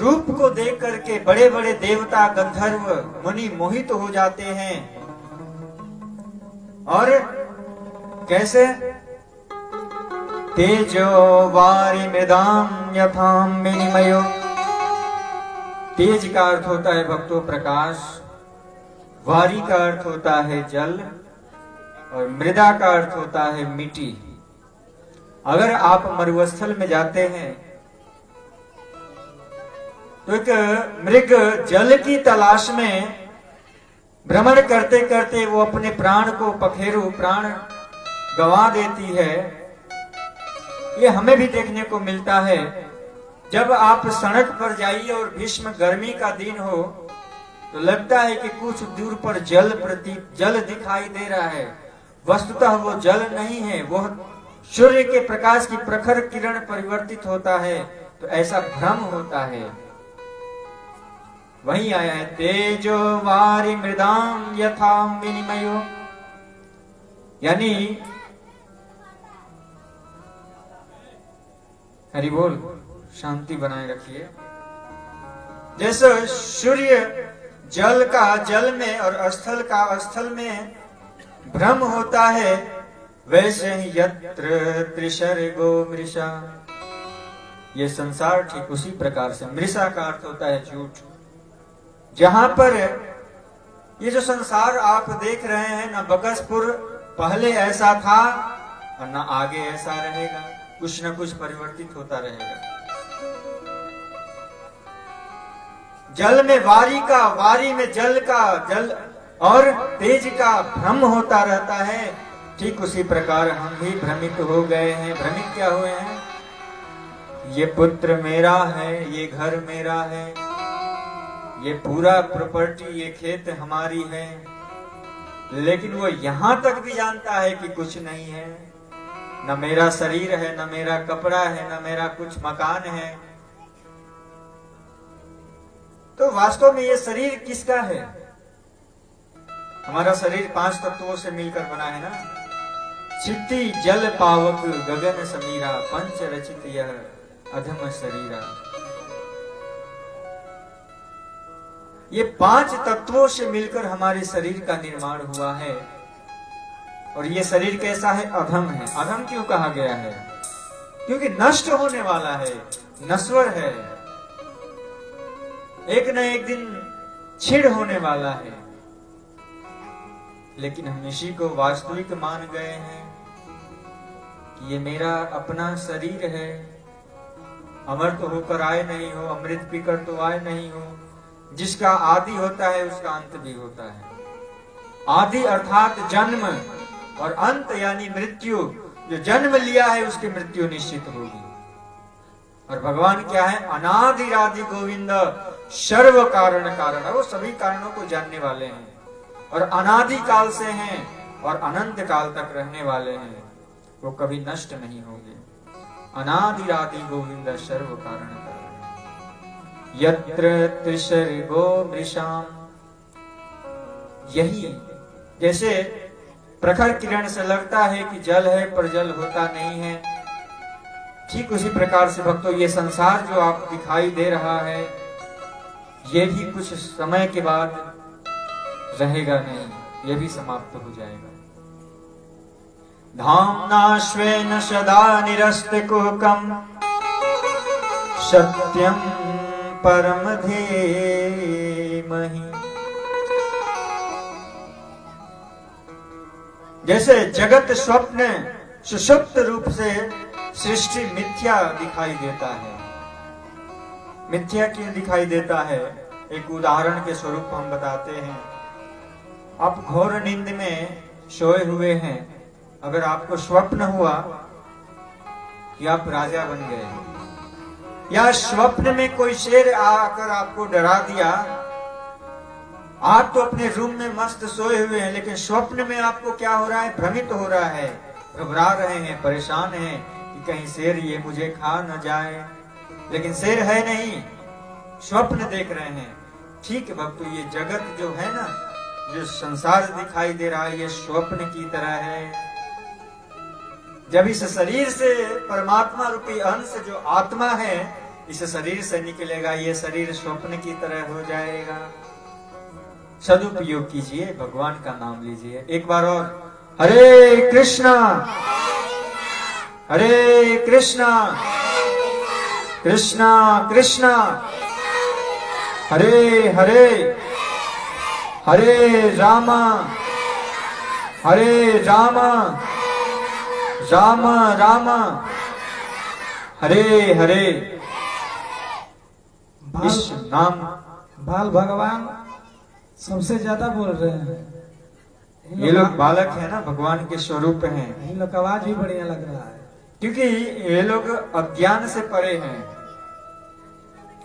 रूप को देख करके बड़े बड़े देवता, गंधर्व, मुनि मोहित हो जाते हैं। और कैसे? तेजो वारी मृदाम यथाम विनिमयो। तेज का अर्थ होता है भक्तों प्रकाश, वारी का अर्थ होता है जल, और मृदा का अर्थ होता है मिट्टी। अगर आप मरुस्थल में जाते हैं तो एक मृग जल की तलाश में भ्रमण करते करते वो अपने प्राण को पखेरु प्राण गवा देती है। ये हमें भी देखने को मिलता है। जब आप सड़क पर जाइए और भीष्म गर्मी का दिन हो तो लगता है कि कुछ दूर पर जल प्रति जल दिखाई दे रहा है। वस्तुतः वो जल नहीं है वो सूर्य के प्रकाश की प्रखर किरण परिवर्तित होता है तो ऐसा भ्रम होता है। वही आया है, तेजो वारी मृदाम यथा विनिमयो। यानी, हरि बोल, शांति बनाए रखिए। जैसे सूर्य जल का जल में और स्थल का स्थल में भ्रम होता है वैसे ही यत्र मृषा। ये संसार ठीक उसी प्रकार से, मृषा का अर्थ होता है झूठ। जहाँ पर ये जो संसार आप देख रहे हैं, ना बकसपुर पहले ऐसा था, और ना आगे ऐसा रहेगा, कुछ ना कुछ परिवर्तित होता रहेगा। जल में वारी का, वारी में जल का, जल और तेज का भ्रम होता रहता है ठीक उसी प्रकार हम भी भ्रमित हो गए हैं। भ्रमित क्या हुए हैं? ये पुत्र मेरा है, ये घर मेरा है, ये पूरा प्रॉपर्टी, ये खेत हमारी है। लेकिन वो यहाँ तक भी जानता है कि कुछ नहीं है। न मेरा शरीर है, न मेरा कपड़ा है, न मेरा कुछ मकान है। तो वास्तव में ये शरीर किसका है? हमारा शरीर पाँच तत्वों से मिलकर बना है ना? चित्ती जल पावक गगन समीरा, पंच रचित यह अधम शरीरा। ये पाँच तत्वों से मिलकर हमारे शरीर का निर्माण हुआ है। और ये शरीर कैसा है? अधम है। अधम क्यों कहा गया है? क्योंकि नष्ट होने वाला है, नश्वर है। एक न एक दिन छिड़ होने वाला है। लेकिन हम इसी को वास्तविक मान गए हैं। कि ये मेरा अपना शरीर है। अमर तो होकर आए नहीं हो, अमृत पीकर तो आए नहीं हो। जिसका आदि होता है, उसका अंत भी होता है। आदि अर्थात जन्म और अंत यानी मृत्यु, जो जन्म लिया है, उसकी मृत्यु निश्चित होगी। और भगवान क्या है? अनादिरादि गोविंद सर्व कारण कारण है। वो सभी कारणों को जानने वाले हैं। और अनादि काल से हैं और अनंत काल तक रहने वाले हैं। वो कभी नष्ट नहीं होंगे। अनादिरादि गोविंद सर्व कारण कारण। यत्र गो मृषाम यही, जैसे प्रखर किरण से लगता है कि जल है, पर जल होता नहीं है। ठीक उसी प्रकार से भक्तों, ये संसार जो आप दिखाई दे रहा है, ये भी कुछ समय के बाद रहेगा नहीं, ये भी समाप्त हो जाएगा। धामनाश्वेन सदा निरस्त कुहकम सत्यम परम धीमहि। जैसे जगत स्वप्न सुषुप्त रूप से सृष्टि मिथ्या दिखाई देता है। मिथ्या क्यों दिखाई देता है? एक उदाहरण के स्वरूप हम बताते हैं। आप घोर नींद में सोए हुए हैं। अगर आपको स्वप्न हुआ कि आप राजा बन गए या स्वप्न में कोई शेर आकर आपको डरा दिया, आप तो अपने रूम में मस्त सोए हुए हैं, लेकिन स्वप्न में आपको क्या हो रहा है? भ्रमित हो रहा है, घबरा रहे हैं, परेशान हैं कि कहीं शेर ये मुझे खा न जाए। लेकिन शेर है नहीं, स्वप्न देख रहे हैं। ठीक भक्तों, ये जगत जो है ना, जो संसार दिखाई दे रहा है, ये स्वप्न की तरह है। जब इस शरीर से परमात्मा रूपी अंश जो आत्मा है, इस शरीर से निकलेगा, ये शरीर स्वप्न की तरह हो जाएगा। सदुपयोग कीजिए, भगवान का नाम लीजिए। एक बार और, हरे कृष्णा! हरे कृष्णा! कृष्णा कृष्णा! हरे हरे! हरे रामा! हरे रामा! राम राम। हरे हरे। इस नाम बाल भगवान सबसे ज़्यादा बोल रहे हैं। ये लोग बालक है ना भगवान के स्वरूप हैं। इन लोग का आवाज़ भी बढ़िया लग रहा है। क्योंकि ये लोग अज्ञान से परे हैं।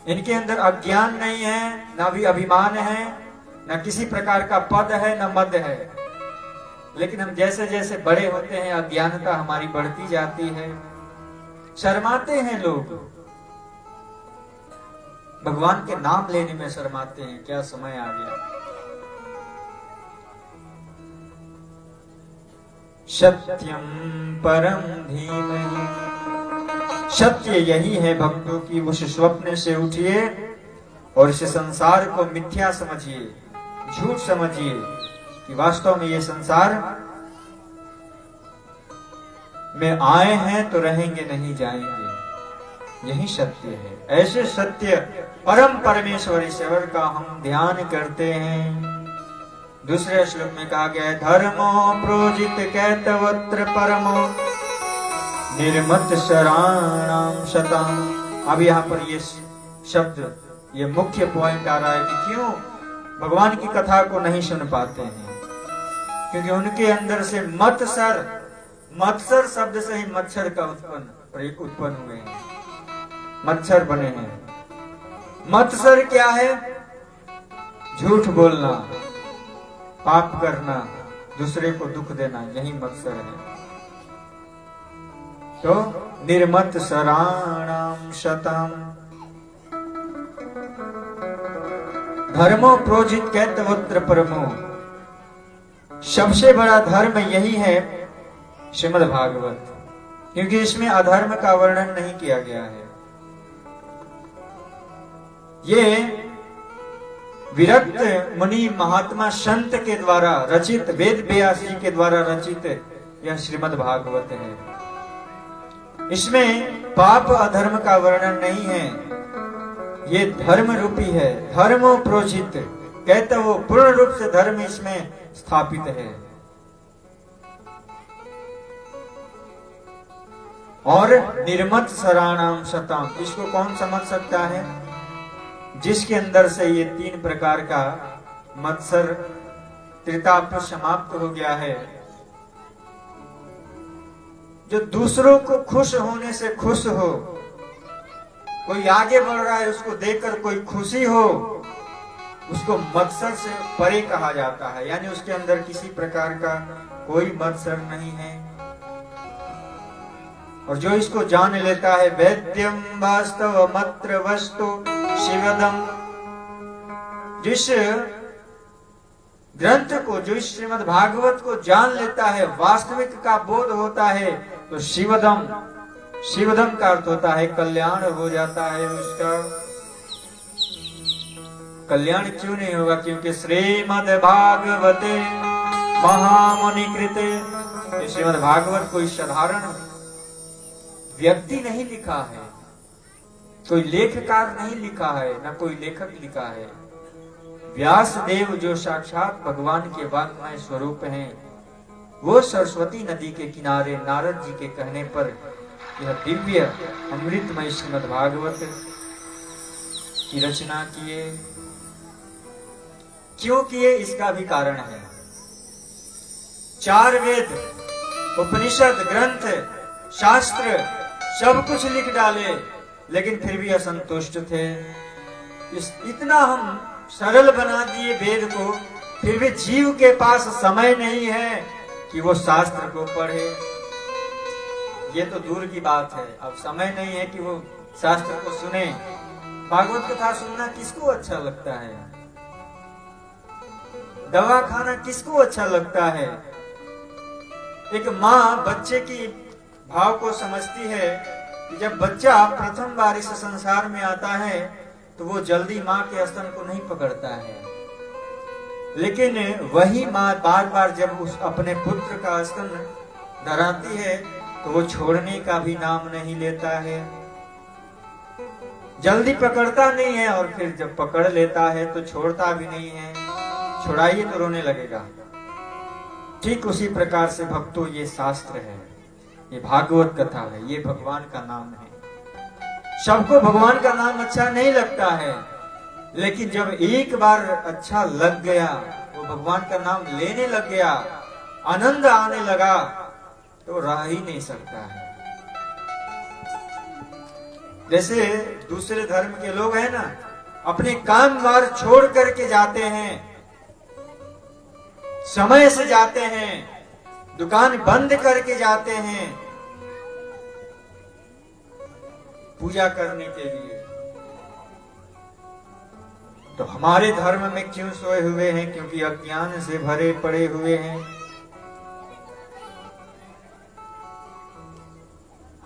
इनके अंदर अज्ञान नहीं है ना भी अभिमान है ना किसी प्रकार का पद है ना मद है। लेकिन हम जैसे जैसे बड़े होते हैं, अज्ञानता हमारी बढ़ती जाती है। शर्माते हैं लोग। भगवान के नाम लेने में शर्माते हैं। क्या समय आ गया। सत्यम परम धीमहि। सत्य यही है भक्तों की, उस स्वप्न से उठिए और इस संसार को मिथ्या समझिए, झूठ समझिए। कि वास्तव में ये संसार में आए हैं तो रहेंगे, नहीं जाएँगे। यही सत्य है। ऐसे सत्य परम परमेश्वर ईश्वर का हम ध्यान करते हैं। दूसरे श्लोक में कहा गया है, धर्मो प्रोजित कैतवत्र परमो, निर्मत शराणाम शतम। अब यहाँ पर ये शब्द, ये मुख्य पॉइंट आ रहा है कि क्यों? भगवान की कथा को नहीं सुन पाते हैं। क्योंकि उनके अंदर से मत्सर मत्सर शब्द से ही मच्छर का उत्पन्न उत्पन्न हुए हैं। मच्छर बने हैं। मत्सर क्या है? झूठ बोलना, पाप करना, दूसरे को दुख देना, यही मत्सर है। तो निर्मत सराणाम शतम। धर्मो प्रोजित कैतवत्र परमो। सबसे बड़ा धर्म यही है श्रीमद भागवत, क्योंकि इसमें अधर्म का वर्णन नहीं किया गया है। ये विरक्त मुनि महात्मा संत के द्वारा रचित, वेद व्यास जी के द्वारा रचित यह श्रीमद भागवत है। इसमें पाप अधर्म का वर्णन नहीं है। ये धर्म रूपी है, धर्मो प्रोजित कहते वो पूर्ण रूप से धर्म इसमें स्थापित है। और निर्मत सराणाम शताम इसको कौन समझ सकता है? जिसके अंदर से ये तीन प्रकार का मत्सर त्रिताप समाप्त हो गया है। जो दूसरों को खुश होने से खुश हो, कोई आगे बढ़ रहा है, उसको देखकर कोई खुशी हो उसको मत्सर से परे कहा जाता है, यानी उसके अंदर किसी प्रकार का कोई मत्सर नहीं है। और जो इसको जान लेता है वैद्यम वास्तव मत्र वस्तु शिवदम जिस ग्रंथ को, जो श्रीमद भागवत को जान लेता है, वास्तविक का बोध होता है तो शिवदम शिवदम का अर्थ होता है कल्याण हो जाता है उसका। कल्याण क्यों नहीं होगा? क्योंकि श्रीमद भागवते महामुनि कृते श्रीमद भागवत कोई साधारण व्यक्ति नहीं लिखा है, कोई लेखकार नहीं लिखा है, ना कोई लेखक लिखा है। व्यास देव जो साक्षात भगवान के वाग्मय स्वरूप हैं, वो सरस्वती नदी के किनारे नारद जी के कहने पर यह दिव्य, अमृतमय श्रीमद भागवत की रचना किए। क्यों किए इसका भी कारण है। चार वेद, उपनिषद, ग्रंथ, शास्त्र, सब कुछ लिख डाले, लेकिन फिर भी असंतुष्ट थे। इस, इतना हम सरल बना दिए वेद को, फिर भी जीव के पास समय नहीं है कि वो शास्त्र को पढ़े। ये तो दूर की बात है। अब समय नहीं है कि वो शास्त्र को सुने। भागवत कथा सुनना किसको अच्छा लगता है? दवा खाना किसको अच्छा लगता है? एक माँ बच्चे की भाव को समझती है कि जब बच्चा प्रथम बार इस संसार में आता है तो वो जल्दी माँ के स्तन को नहीं पकड़ता है। लेकिन वही माँ बार बार जब उस अपने पुत्र का स्तन धराती है तो वो छोड़ने का भी नाम नहीं लेता है। जल्दी पकड़ता नहीं है और फिर जब पकड़ लेता है तो छोड़ता भी नहीं है। छुड़ाइए तो रोने लगेगा। ठीक उसी प्रकार से भक्तों, ये शास्त्र है, ये भागवत कथा है, ये भगवान का नाम है। सबको भगवान का नाम अच्छा नहीं लगता है, लेकिन जब एक बार अच्छा लग गया, वो भगवान का नाम लेने लग गया, आनंद आने लगा तो रह ही नहीं सकता है। जैसे दूसरे धर्म के लोग हैं ना, अपने काम वार छोड़ करके जाते हैं समय से जाते हैं, दुकान बंद करके जाते हैं पूजा करने के लिए। तो हमारे धर्म में क्यों सोए हुए हैं? क्योंकि अज्ञान से भरे पड़े हुए हैं।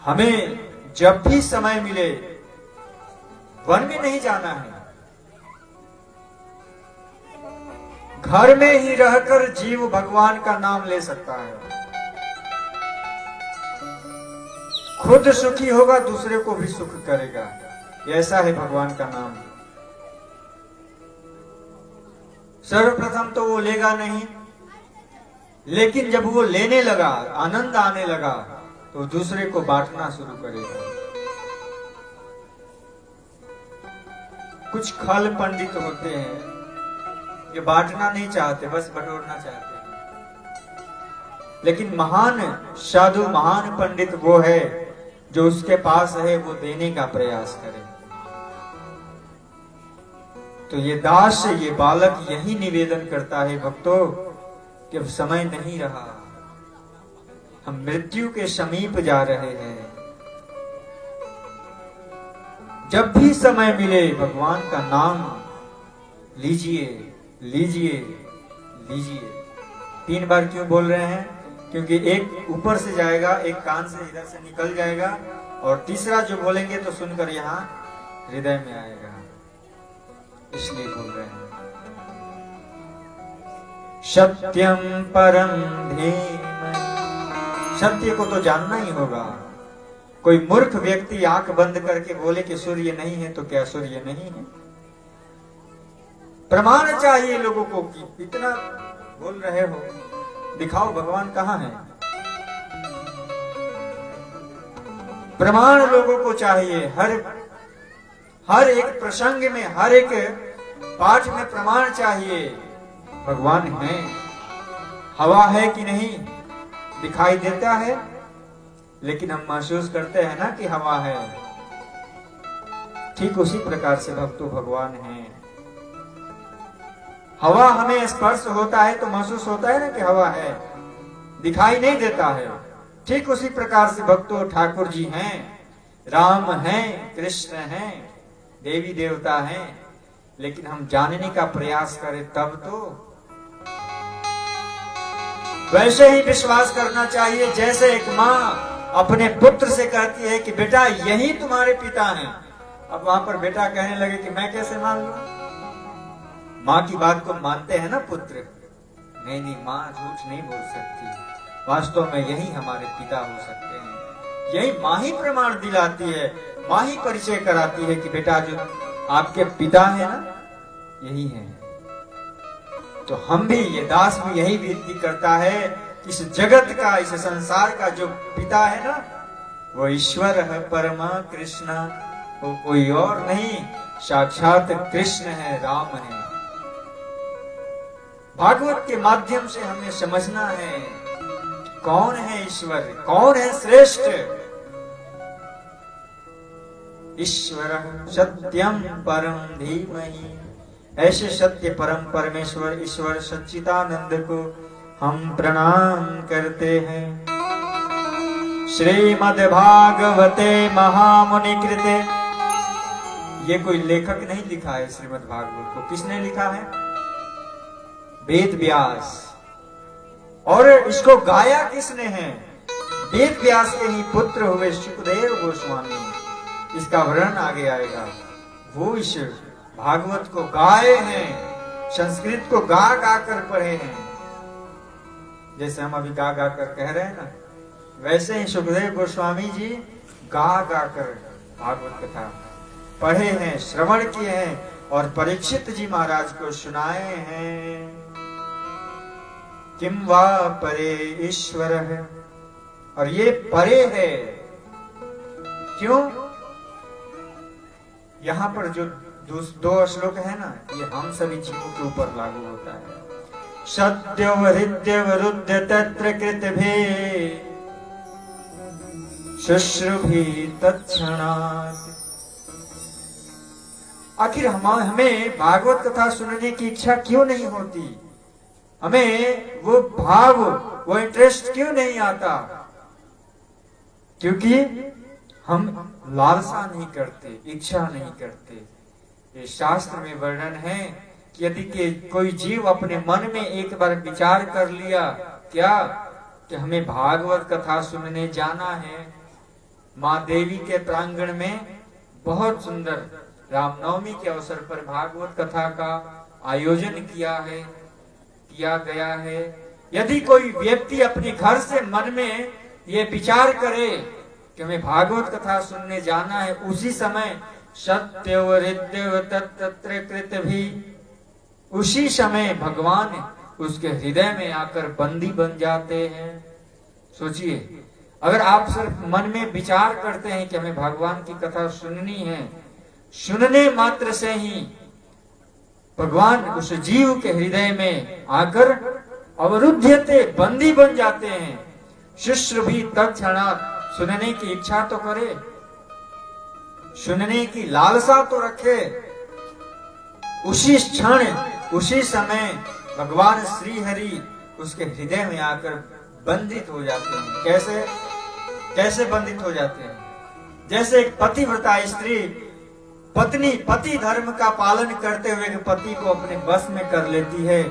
हमें जब भी समय मिले, वन में नहीं जाना है। घर में ही रहकर जीव भगवान का नाम ले सकता है। खुद सुखी होगा, दूसरे को भी सुख करेगा। ऐसा है भगवान का नाम। सर्वप्रथम तो वो लेगा नहीं, लेकिन जब वो लेने लगा, आनंद आने लगा तो दूसरे को बांटना शुरू करेगा। कुछ खल पंडित होते हैं ये बांटना नहीं चाहते, बस बटोरना चाहते लेकिन महान, साधु, महान पंडित वो है, जो उसके पास है, वो देने का प्रयास करे। तो ये दास, ये बालक यही निवेदन करता है, भक्तों, कि समय नहीं रहा। हम मृत्यु के समीप जा रहे हैं। जब भी समय मिले, भगवान का नाम लीजिए। लीजिए लीजिए। तीन बार क्यों बोल रहे हैं? क्योंकि एक ऊपर से जाएगा, एक कान से इधर से निकल जाएगा, और तीसरा जो बोलेंगे तो सुनकर यहाँ हृदय में आएगा। इसलिए बोल रहे हैं। सत्यम परम धीमहि। सत्य को तो जानना ही होगा। कोई मूर्ख व्यक्ति आँख बंद करके बोले कि सूर्य नहीं है तो क्या सूर्य नहीं है? प्रमाण चाहिए लोगों को कि इतना बोल रहे हो। दिखाओ भगवान कहाँ है। प्रमाण लोगों को चाहिए। हर हर एक प्रसंग में, हर एक पाठ में प्रमाण चाहिए। भगवान है। हवा है कि नहीं, दिखाई देता है। लेकिन हम महसूस करते हैं ना कि हवा है। ठीक उसी प्रकार से भक्तो, भगवान है। हवा हमें स्पर्श होता है तो महसूस होता है ना कि हवा है। दिखाई नहीं देता है। ठीक उसी प्रकार से भक्तों, ठाकुर जी हैं। राम हैं, कृष्ण हैं, देवी देवता हैं। लेकिन हम जानने का प्रयास करें तब तो वैसे ही विश्वास करना चाहिए, जैसे एक माँ अपने पुत्र से कहती है कि, बेटा, यही तुम्हारे पिता हैं। अब वहाँ पर बेटा कहने लगे कि, मैं कैसे मान लू? माँ की बात को मानते हैं ना पुत्र? नहीं नहीं, माँ झूठ नहीं बोल सकती। वास्तव में यही हमारे पिता हो सकते हैं। यही माँ ही प्रमाण दिलाती है, माँ ही परिचय कराती है कि बेटा, जो आपके पिता है ना, यही है। तो हम भी, ये दास भी यही विनती करता है इस जगत का, इस संसार का जो पिता है ना, वो ईश्वर है, परमा, कृष्ण, वो कोई और नहीं, साक्षात कृष्ण है, राम है। भागवत के माध्यम से हमें समझना है, कौन है ईश्वर, कौन है श्रेष्ठ? ईश्वर सत्यम परम धीमहि। ऐसे सत्य परम परमेश्वर, ईश्वर सच्चिदानंद को हम प्रणाम करते हैं। श्रीमद भागवते महामुनि कृते। ये कोई लेखक नहीं लिखा है श्रीमद भागवत को? किसने लिखा है? वेद व्यास और इसको गाया किसने है? वेद व्यास के ही पुत्र हुए सुखदेव गोस्वामी। इसका वर्णन आगे आएगा। वो इस भागवत को गाए हैं, संस्कृत को गा गा कर पढ़े हैं। जैसे हम अभी गा गा कर कह रहे हैं ना, वैसे ही सुखदेव गोस्वामी जी गा गा कर भागवत कथा पढ़े हैं, श्रवण किए हैं और परीक्षित जी महाराज को सुनाए हैं। किम वा परे ईश्वर है? और ये परे है। क्यों? यहाँ पर जो दो, श्लोक है ना ये हम सभी जीवों के ऊपर लागू होता है। सत्य हृदय वरुद्ध तत्र कृत भी। शुश्रुभि तत्क्षणात्। आखिर हम हमें भागवत कथा सुनने की इच्छा क्यों नहीं होती? हमें वो भाव, वो इंटरेस्ट क्यों नहीं आता? क्योंकि हम लालसा नहीं करते, इच्छा नहीं करते। ये शास्त्र में वर्णन है कि यदि के कोई जीव अपने मन में एक बार विचार कर लिया, क्या? कि हमें भागवत कथा सुनने जाना है। माँ देवी के प्रांगण में बहुत सुंदर रामनवमी के अवसर पर भागवत कथा का आयोजन किया है। किया गया है। यदि कोई व्यक्ति अपने घर से मन में ये विचार करे कि हमें भागवत कथा सुनने जाना है, उसी समय सत्य कृत भी, उसी समय भगवान उसके हृदय में आकर बंदी बन जाते हैं। सोचिए, अगर आप सिर्फ़ मन में विचार करते हैं कि हमें भगवान की कथा सुननी है, सुनने मात्र से ही भगवान उस जीव के हृदय में आकर अवरुद्धते बंदी बन जाते हैं। शिष्य भी तत्क्षणात सुनने की इच्छा तो करे, सुनने की लालसा तो रखे। उसी क्षण, उसी समय भगवान श्री हरि उसके हृदय में आकर बंदित हो जाते हैं। कैसे? कैसे बंदित हो जाते हैं? जैसे एक पतिव्रता स्त्री पत्नी पति धर्म का पालन करते हुए पति को अपने बस में कर लेती है।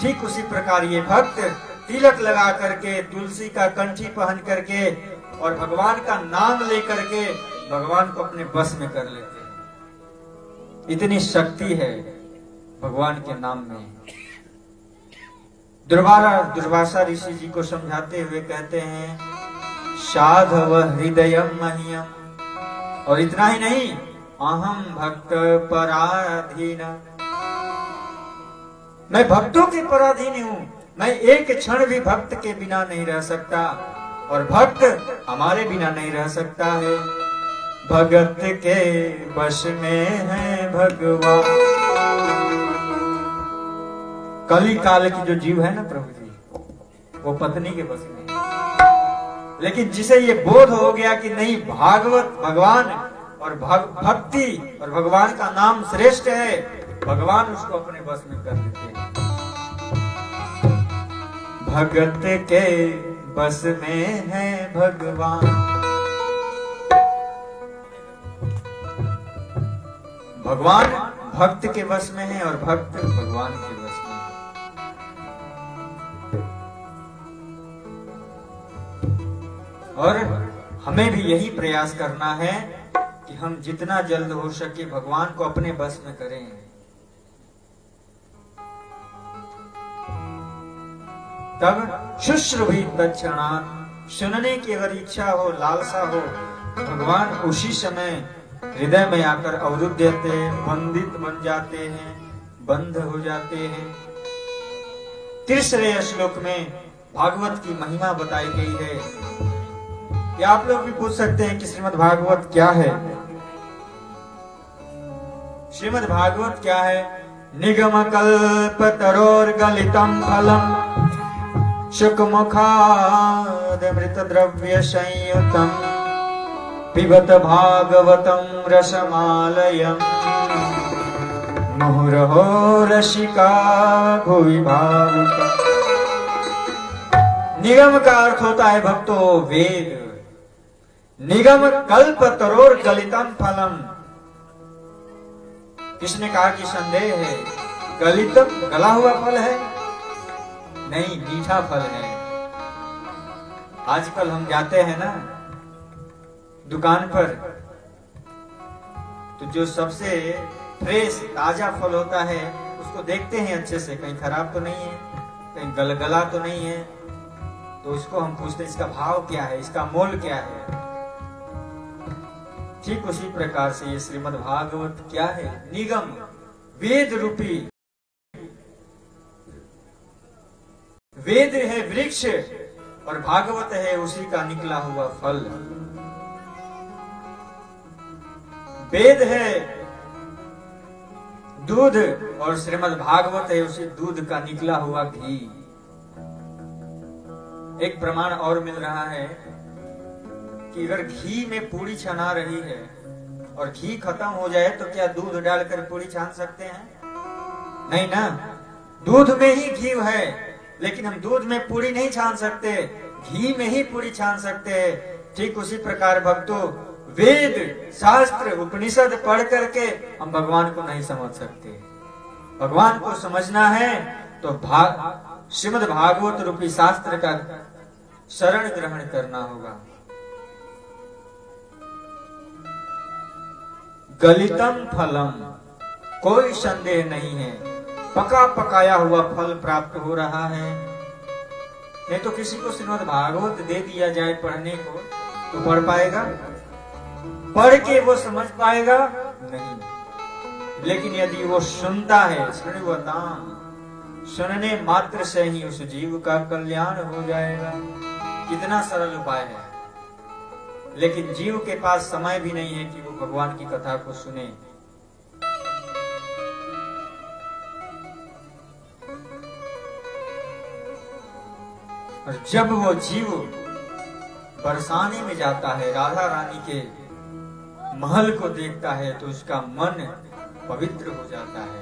ठीक उसी प्रकार ये भक्त तिलक लगा करके, तुलसी का कंठी पहन करके और भगवान का नाम लेकर के भगवान को अपने बस में कर लेते हैं। इतनी शक्ति है भगवान के नाम में। दुर्वारा दुर्वासा ऋषि जी को समझाते हुए कहते हैं, साधव हृदय मह्यम और इतना ही नहीं अहम भक्त पराधीन। मैं भक्तों के पराधीन हूँ। मैं एक क्षण भी भक्त के बिना नहीं रह सकता और भक्त हमारे बिना नहीं रह सकता है। भगत के बस में है भगवान। कली काल की जो जीव है ना प्रभु जी, वो पत्नी के बस में लेकिन जिसे ये बोध हो गया कि नहीं, भागवत, भगवान और भग, भक्ति और भगवान का नाम श्रेष्ठ है। भगवान उसको अपने बस में कर देते हैं। भगत के बस में है भगवान। भगवान भक्त के बस में है और भक्त भगवान के बस में है। और हमें भी यही प्रयास करना है कि हम जितना जल्द हो सके भगवान को अपने बस में करें। तब शुश्र भी तत्क्षणात सुनने की अगर इच्छा हो, लालसा हो, भगवान उसी समय हृदय में आकर अवरुद्ध देते बंदित बन जाते हैं, बंद हो जाते हैं। तीसरे श्लोक में भागवत की महिमा बताई गई है। क्या आप लोग भी पूछ सकते हैं कि श्रीमद भागवत क्या है? श्रीमद भागवत क्या है? निगम कल्प तरोर गलितम फलम। शुक मुखाद मृत द्रव्य संयुतम पिबत भागवतम रसमालयम। मुहुरहो रसिका भुवि निगम का अर्थ होता है भक्तो, वेद। निगम कल्प तरोर गलितम फलम। किसने कहा कि संदेह है? गलित गला हुआ फल है? नहीं, मीठा फल है। आजकल हम जाते हैं ना, दुकान पर तो जो सबसे फ्रेश, ताज़ा फल होता है, उसको देखते हैं अच्छे से। कहीं खराब तो नहीं है, कहीं गलगला तो नहीं है। तो उसको हम पूछते हैं, इसका भाव क्या है? इसका मोल क्या है? ठीक उसी प्रकार से ये श्रीमद भागवत क्या है? निगम, वेद रूपी। वेद है वृक्ष और भागवत है उसी का निकला हुआ फल। वेद है दूध और श्रीमद् भागवत है उसी दूध का निकला हुआ घी। एक प्रमाण और मिल रहा है। कि अगर घी में पूरी छना रही है और घी खत्म हो जाए तो क्या दूध डालकर पूरी छान सकते हैं? नहीं ना। दूध में ही घी है, लेकिन हम दूध में पूरी नहीं छान सकते। घी में ही पूरी छान सकते हैं। ठीक उसी प्रकार भक्तों, वेद, शास्त्र, उपनिषद पढ़ करके हम भगवान को नहीं समझ सकते। भगवान को समझना है तो भाग श्रीमद भागवत रूपी शास्त्र का शरण ग्रहण करना होगा। गलितम फलम। कोई संदेह नहीं है। पका पकाया हुआ फल प्राप्त हो रहा है। नहीं तो किसी को श्रीमद भागवत दे दिया जाए पढ़ने को तो पढ़ पाएगा? पढ़ के वो समझ पाएगा? नहीं। लेकिन यदि वो सुनता है सुनने मात्र से ही उस जीव का कल्याण हो जाएगा। कितना सरल उपाय है। लेकिन जीव के पास समय भी नहीं है कि वो भगवान की कथा को सुने। और जब वो जीव बरसाने में जाता है, राधा रानी के महल को देखता है तो उसका मन पवित्र हो जाता है।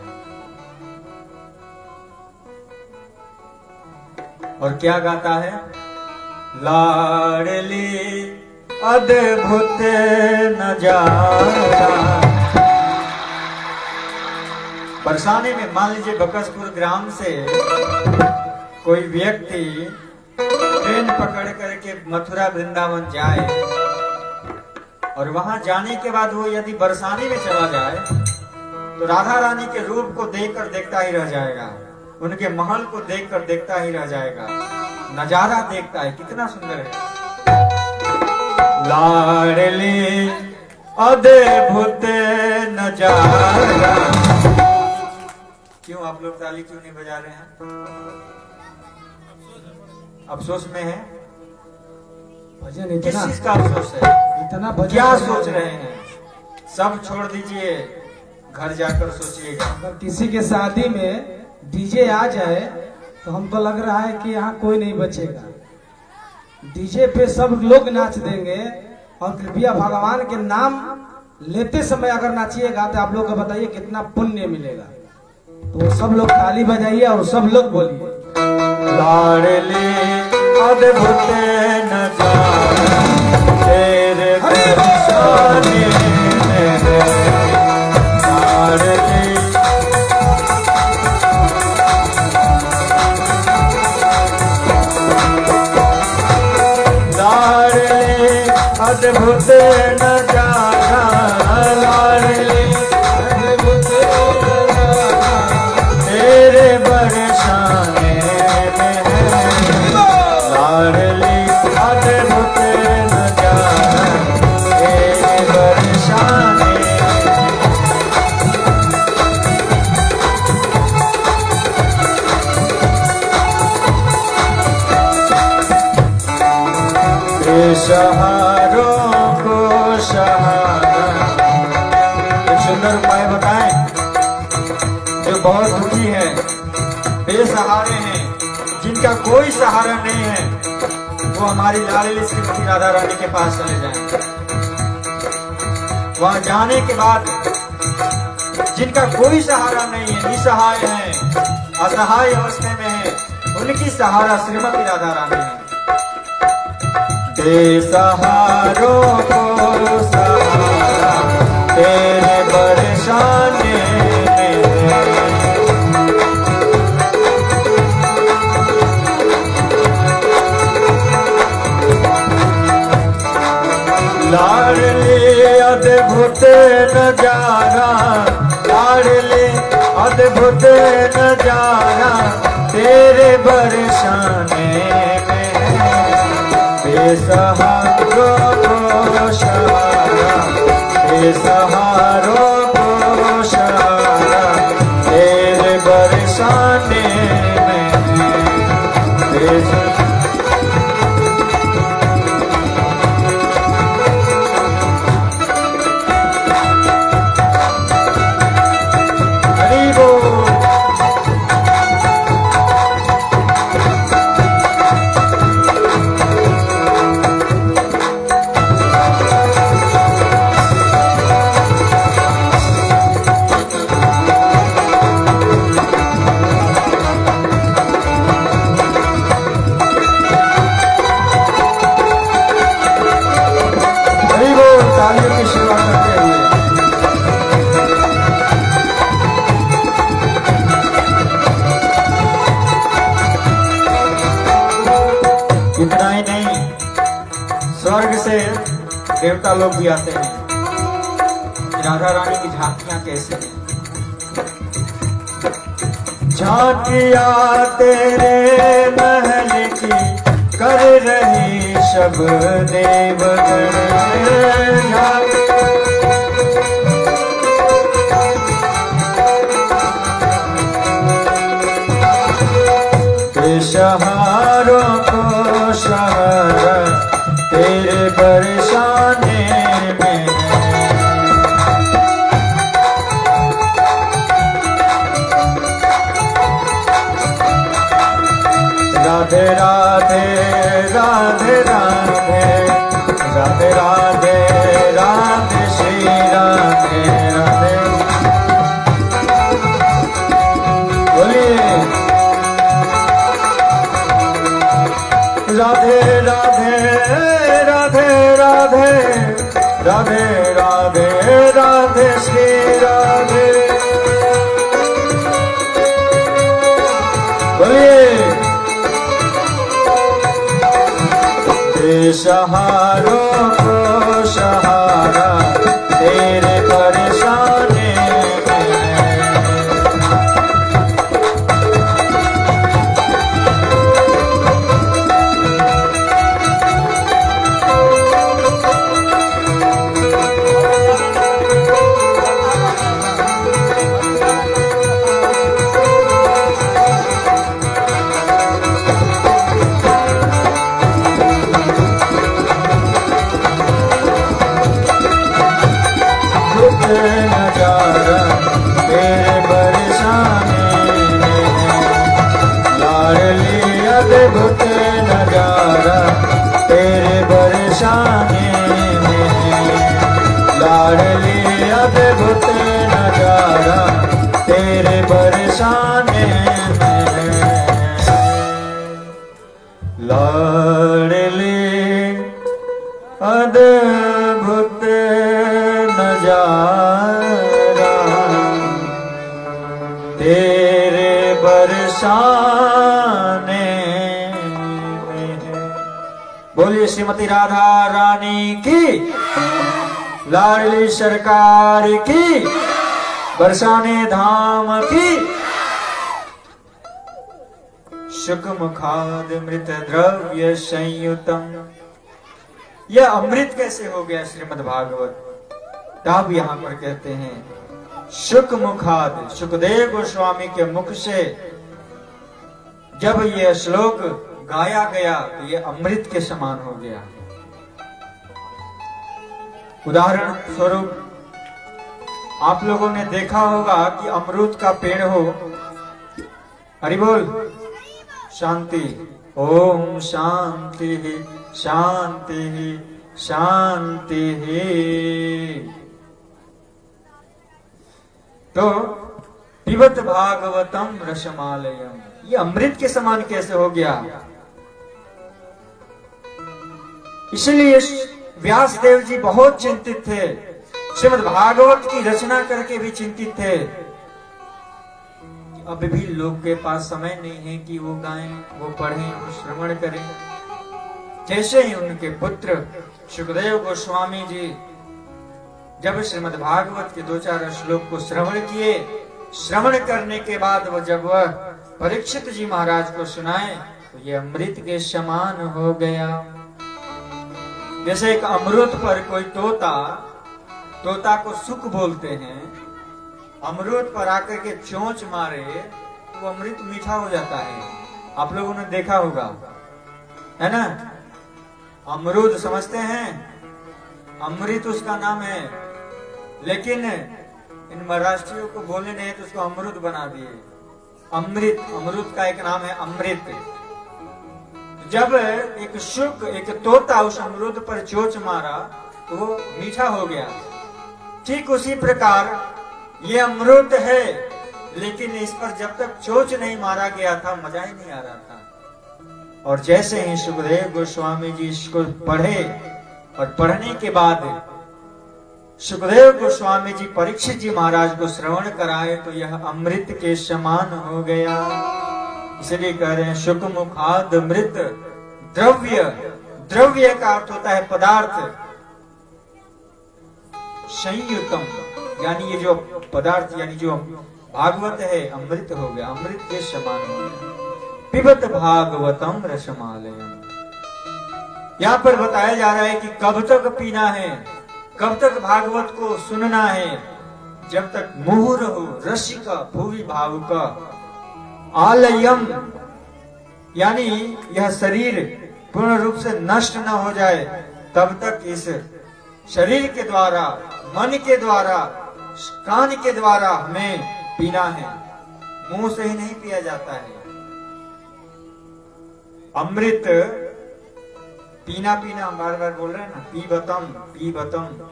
और क्या गाता है? लाडली अद्भुत नज़ारा बरसाने में मान लीजिए बकसपुर ग्राम से कोई व्यक्ति ट्रेन पकड़ करके मथुरा वृंदावन जाए और वहाँ जाने के बाद वो यदि बरसाने में चला जाए तो राधा रानी के रूप को देखकर देखता ही रह जाएगा। उनके महल को देखकर देखता ही रह जाएगा। नज़ारा देखता है। कितना सुंदर है। लाडली अद्भुत नज़ारा क्यों आप लोग ताली क्यों नहीं बजा रहे हैं? अफसोस में है। भजन इतना चीज़ का अफसोस है? इतना भजन क्या सोच रहे हैं? सब छोड़ दीजिए। घर जाकर सोचिएगा। अगर किसी के शादी में डीजे आ जाए तो हमको लग रहा है कि यहाँ कोई नहीं बचेगा। डीजे पे सब लोग नाच देंगे और कृपया भगवान के नाम लेते समय अगर नाचिएगा तो आप लोग को बताइए कितना पुण्य मिलेगा। तो सब लोग ताली बजाइए और सब लोग बोलिए। लाडली अद्भुत नज़ारा तेरे अद्भुत नज़ारा सहारा नहीं है, वो हमारी लाली श्रीमती राधा रानी के पास चले जाए। वहाँ जाने के बाद जिनका कोई सहारा नहीं है, निसहाय है, असहाय अवस्था में है, उनकी सहारा श्रीमती राधा रानी है। बेसहारों को सहारा, तेरे बरसाने अद्भुत नज़ारा ले अद्भुत नज़ारा तेरे बरसाने में। बेसहारो को देवता लोग भी आते हैं। राधा रानी की झांकियाँ कैसे झांकिया तेरे महल की कर रही सब देवगण। सहारा श्रीमती राधा रानी की लाडली सरकार की बरसाने धाम की शुक मुखाद मृत द्रव्य संयुतम यह अमृत कैसे हो गया श्रीमद भागवत तब यहाँ पर कहते हैं सुख मुखाद सुखदेव गोस्वामी के मुख से जब यह श्लोक गाया गया तो यह अमृत के समान हो गया। उदाहरण स्वरूप, आप लोगों ने देखा होगा कि अमरूद का पेड़ हो। हरि बोल। शांति। ओम शांति ही शांति ही शांति ही। तो पिबत भागवतम रसमालयम। ये अमृत के समान कैसे हो गया? इसलिए व्यास देव जी बहुत चिंतित थे। श्रीमद भागवत की रचना करके भी चिंतित थे। अब भी लोग के पास समय नहीं है कि वो गाएँ, वो पढ़ें, वो श्रवण करें। जैसे ही उनके पुत्र सुखदेव गोस्वामी जी जब श्रीमद भागवत के दो चार श्लोक को श्रवण किए, श्रवण करने के बाद वो जब वह परीक्षित जी महाराज को सुनाए तो ये अमृत के समान हो गया। जैसे एक अमृत पर कोई तोता तोता को सुख बोलते हैं अमरूद पर आकर के चोंच मारे तो अमृत मीठा हो जाता है। आप लोगों ने देखा होगा, है ना? अमरूद समझते हैं? अमृत उसका नाम है। लेकिन इन महाराष्ट्रियों को बोलने नहीं तो उसको अमृत बना दिए। अमृत अमृत का एक नाम है अमृत। जब एक शुक, एक तोता उस अमरूद पर चोच मारा तो वो मीठा हो गया। ठीक उसी प्रकार, ये अमृत है, लेकिन इस पर जब तक चोच नहीं मारा गया था, मज़ा ही नहीं आ रहा था। और जैसे ही सुखदेव गोस्वामी जी इसको पढ़े, और पढ़ने के बाद सुखदेव गोस्वामी जी परीक्षित जी महाराज को श्रवण कराए तो यह अमृत के समान हो गया। इसलिए कह रहे हैं सुख मुखाद मृत, द्रव्य। द्रव्य का अर्थ होता है पदार्थ। संयुतम, यानी ये जो पदार्थ, यानी जो भागवत है, अमृत हो गया। अमृत के समान हो गया। पिबत भागवतम रसमालयम। यहाँ पर बताया जा रहा है कि कब तक पीना है, कब तक भागवत को सुनना है, जब तक मुहुर हो रसिक, भूवि भाव का आलयम। यानी यह शरीर पूर्ण रूप से नष्ट न हो जाए, तब तक इस शरीर के द्वारा, मन के द्वारा, कान के द्वारा हमें पीना है। मुँह से ही नहीं पिया जाता है। अमृत पीना पीना हम बार बार बोल रहे हैं ना, पी बतम पी बतम।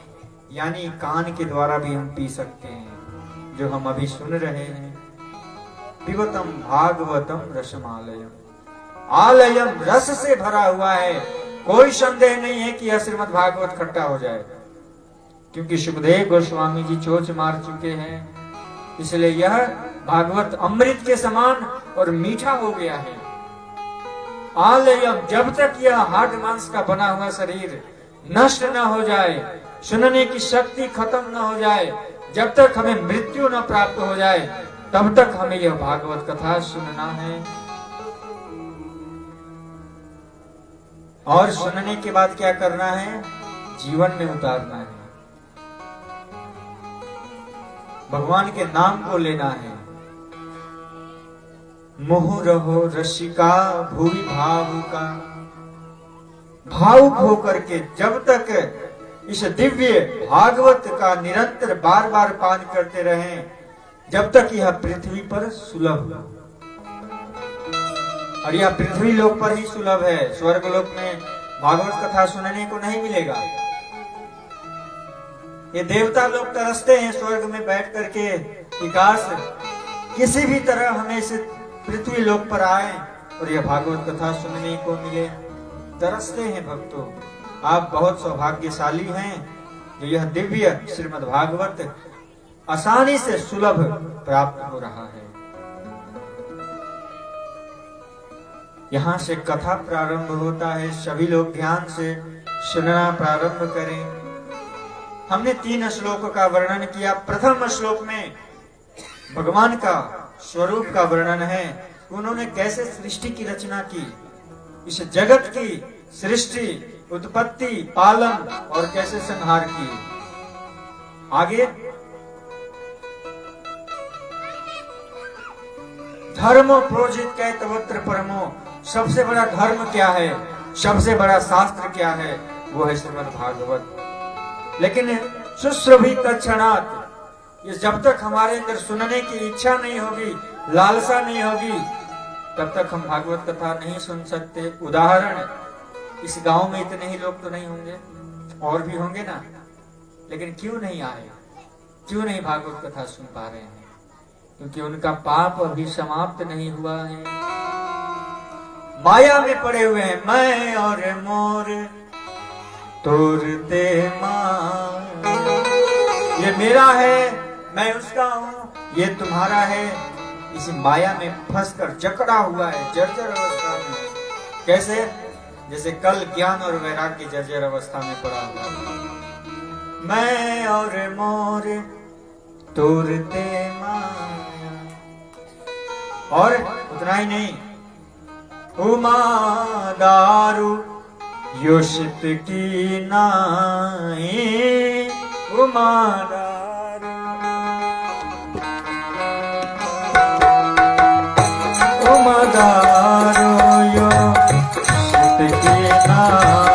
यानी कान के द्वारा भी हम पी सकते हैं, जो हम अभी सुन रहे हैं। पिबतम भागवतम रसमालयम। आलयम रस से भरा हुआ है। कोई संदेह नहीं है कि यह श्रीमद भागवत खट्टा हो जाए। क्योंकि सुखदेव गोस्वामी जी चोच मार चुके हैं। इसलिए यह भागवत अमृत के समान और मीठा हो गया है। आलयम जब तक यह हाड मांस का बना हुआ शरीर नष्ट न हो जाए, सुनने की शक्ति खत्म न हो जाए, जब तक हमें मृत्यु न प्राप्त हो जाए तब तक हमें यह भागवत कथा सुनना है। और सुनने के बाद क्या करना है? जीवन में उतारना है। भगवान के नाम को लेना है। मोह रहो, रसिका, भूमि भाव का। भावुक होकर के जब तक इस दिव्य भागवत का निरंतर बार बार पान करते रहें जब तक यह पृथ्वी पर सुलभ और यह पृथ्वी लोक पर ही सुलभ है। स्वर्ग लोक में भागवत कथा सुनने को नहीं मिलेगा। ये देवता लोग तरसते हैं स्वर्ग में बैठ करके विकास किसी भी तरह हमें इस पृथ्वी लोक पर आए और यह भागवत कथा सुनने को मिले। तरसते हैं भक्तों। आप बहुत सौभाग्यशाली हैं जो यह दिव्य श्रीमद् भागवत आसानी से सुलभ प्राप्त हो रहा है। यहाँ से कथा प्रारंभ होता है, सभी लोग ध्यान से सुनना प्रारंभ करें। हमने तीन श्लोक का वर्णन किया। प्रथम श्लोक में भगवान का स्वरूप का वर्णन है। उन्होंने कैसे सृष्टि की रचना की? इस जगत की सृष्टि, उत्पत्ति, पालन और कैसे संहार की? आगे धर्म प्रोजित कै तवत्र परमो। सबसे बड़ा धर्म क्या है? सबसे बड़ा शास्त्र क्या है? वो है श्रीमद भागवत लेकिन सुश्रभी तक्षणात ये जब तक हमारे अंदर सुनने की इच्छा नहीं होगी, लालसा नहीं होगी, तब तक हम भागवत कथा नहीं सुन सकते। उदाहरण, इस गाँव में इतने ही लोग तो नहीं होंगे, और भी होंगे ना? लेकिन क्यों नहीं आए? क्यों नहीं भागवत कथा सुन पा रहे हैं? क्योंकि उनका पाप अभी समाप्त नहीं हुआ है। माया में पड़े हुए हैं, मैं और मोर, तोरते ये मेरा है, मैं उसका हूँ, ये तुम्हारा है। इस माया में फंसकर जकड़ा हुआ है, जर्जर अवस्था में। कैसे? जैसे कल ज्ञान और वैराग्य जर्जर अवस्था में पड़ा हुआ मैं और मोर तोरते माया। और उतना ही नहीं, उमा दारू योशित की नाई उमा दारू। उमा दारू योशित की नाई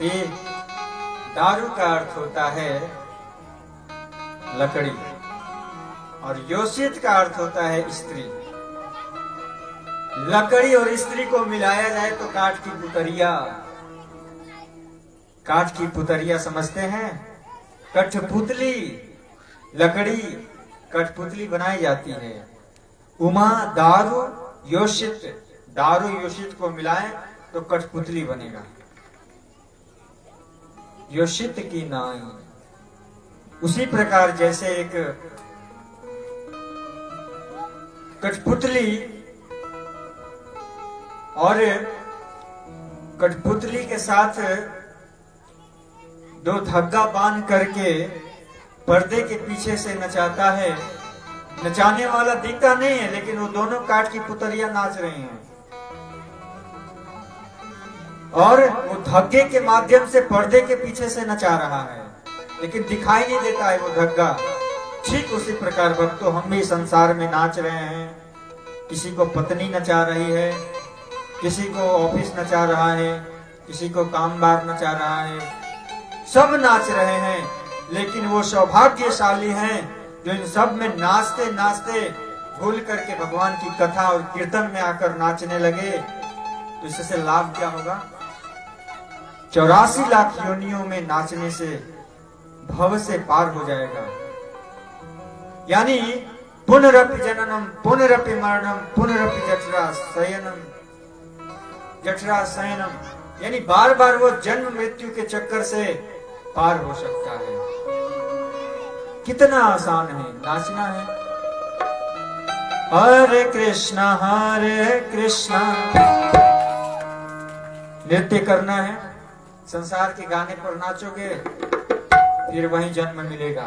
हे दारू का अर्थ होता है लकड़ी। और योषित का अर्थ होता है स्त्री। लकड़ी और स्त्री को मिलाया जाए तो काठ की पुतरिया। काठ की पुतरिया समझते हैं? कठपुतली लकड़ी कठपुतली बनाई जाती है। उमा दारू योषित दारू योषित को मिलाएँ तो कठपुतली बनेगा। योषित की नाई। उसी प्रकार जैसे एक कठपुतली और कठपुतली के साथ दो धग्गा बाँध करके पर्दे के पीछे से नचाता है। नचाने वाला दिखता नहीं है, लेकिन वो दोनों काट की पुतलियाँ नाच रही हैं। और वो धग्गे के माध्यम से पर्दे के पीछे से नचा रहा है। लेकिन दिखाई नहीं देता है वो धग्गा ठीक उसी प्रकार भक्तों, हम भी संसार में नाच रहे हैं। किसी को पत्नी नचा रही है, किसी को ऑफ़िस नचा रहा है, किसी को काम बार नचा रहा है। सब नाच रहे हैं, लेकिन वो सौभाग्यशाली हैं, जो इन सब में नाचते नाचते भूल करके भगवान की कथा और कीर्तन में आकर नाचने लगे। तो इससे लाभ क्या होगा? चौरासी लाख योनियों में नाचने से, भव से पार हो जाएगा। यानी पुनरपि जननम, पुनरपि मरणम, पुनरपि जठरा शयनम जठरा शयनम। यानी बार बार वो जन्म मृत्यु के चक्कर से पार हो सकता है। कितना आसान है, नाचना है। हरे कृष्णा हरे कृष्णा। नृत्य करना है। संसार के गाने पर नाचोगे, फिर वही जन्म मिलेगा।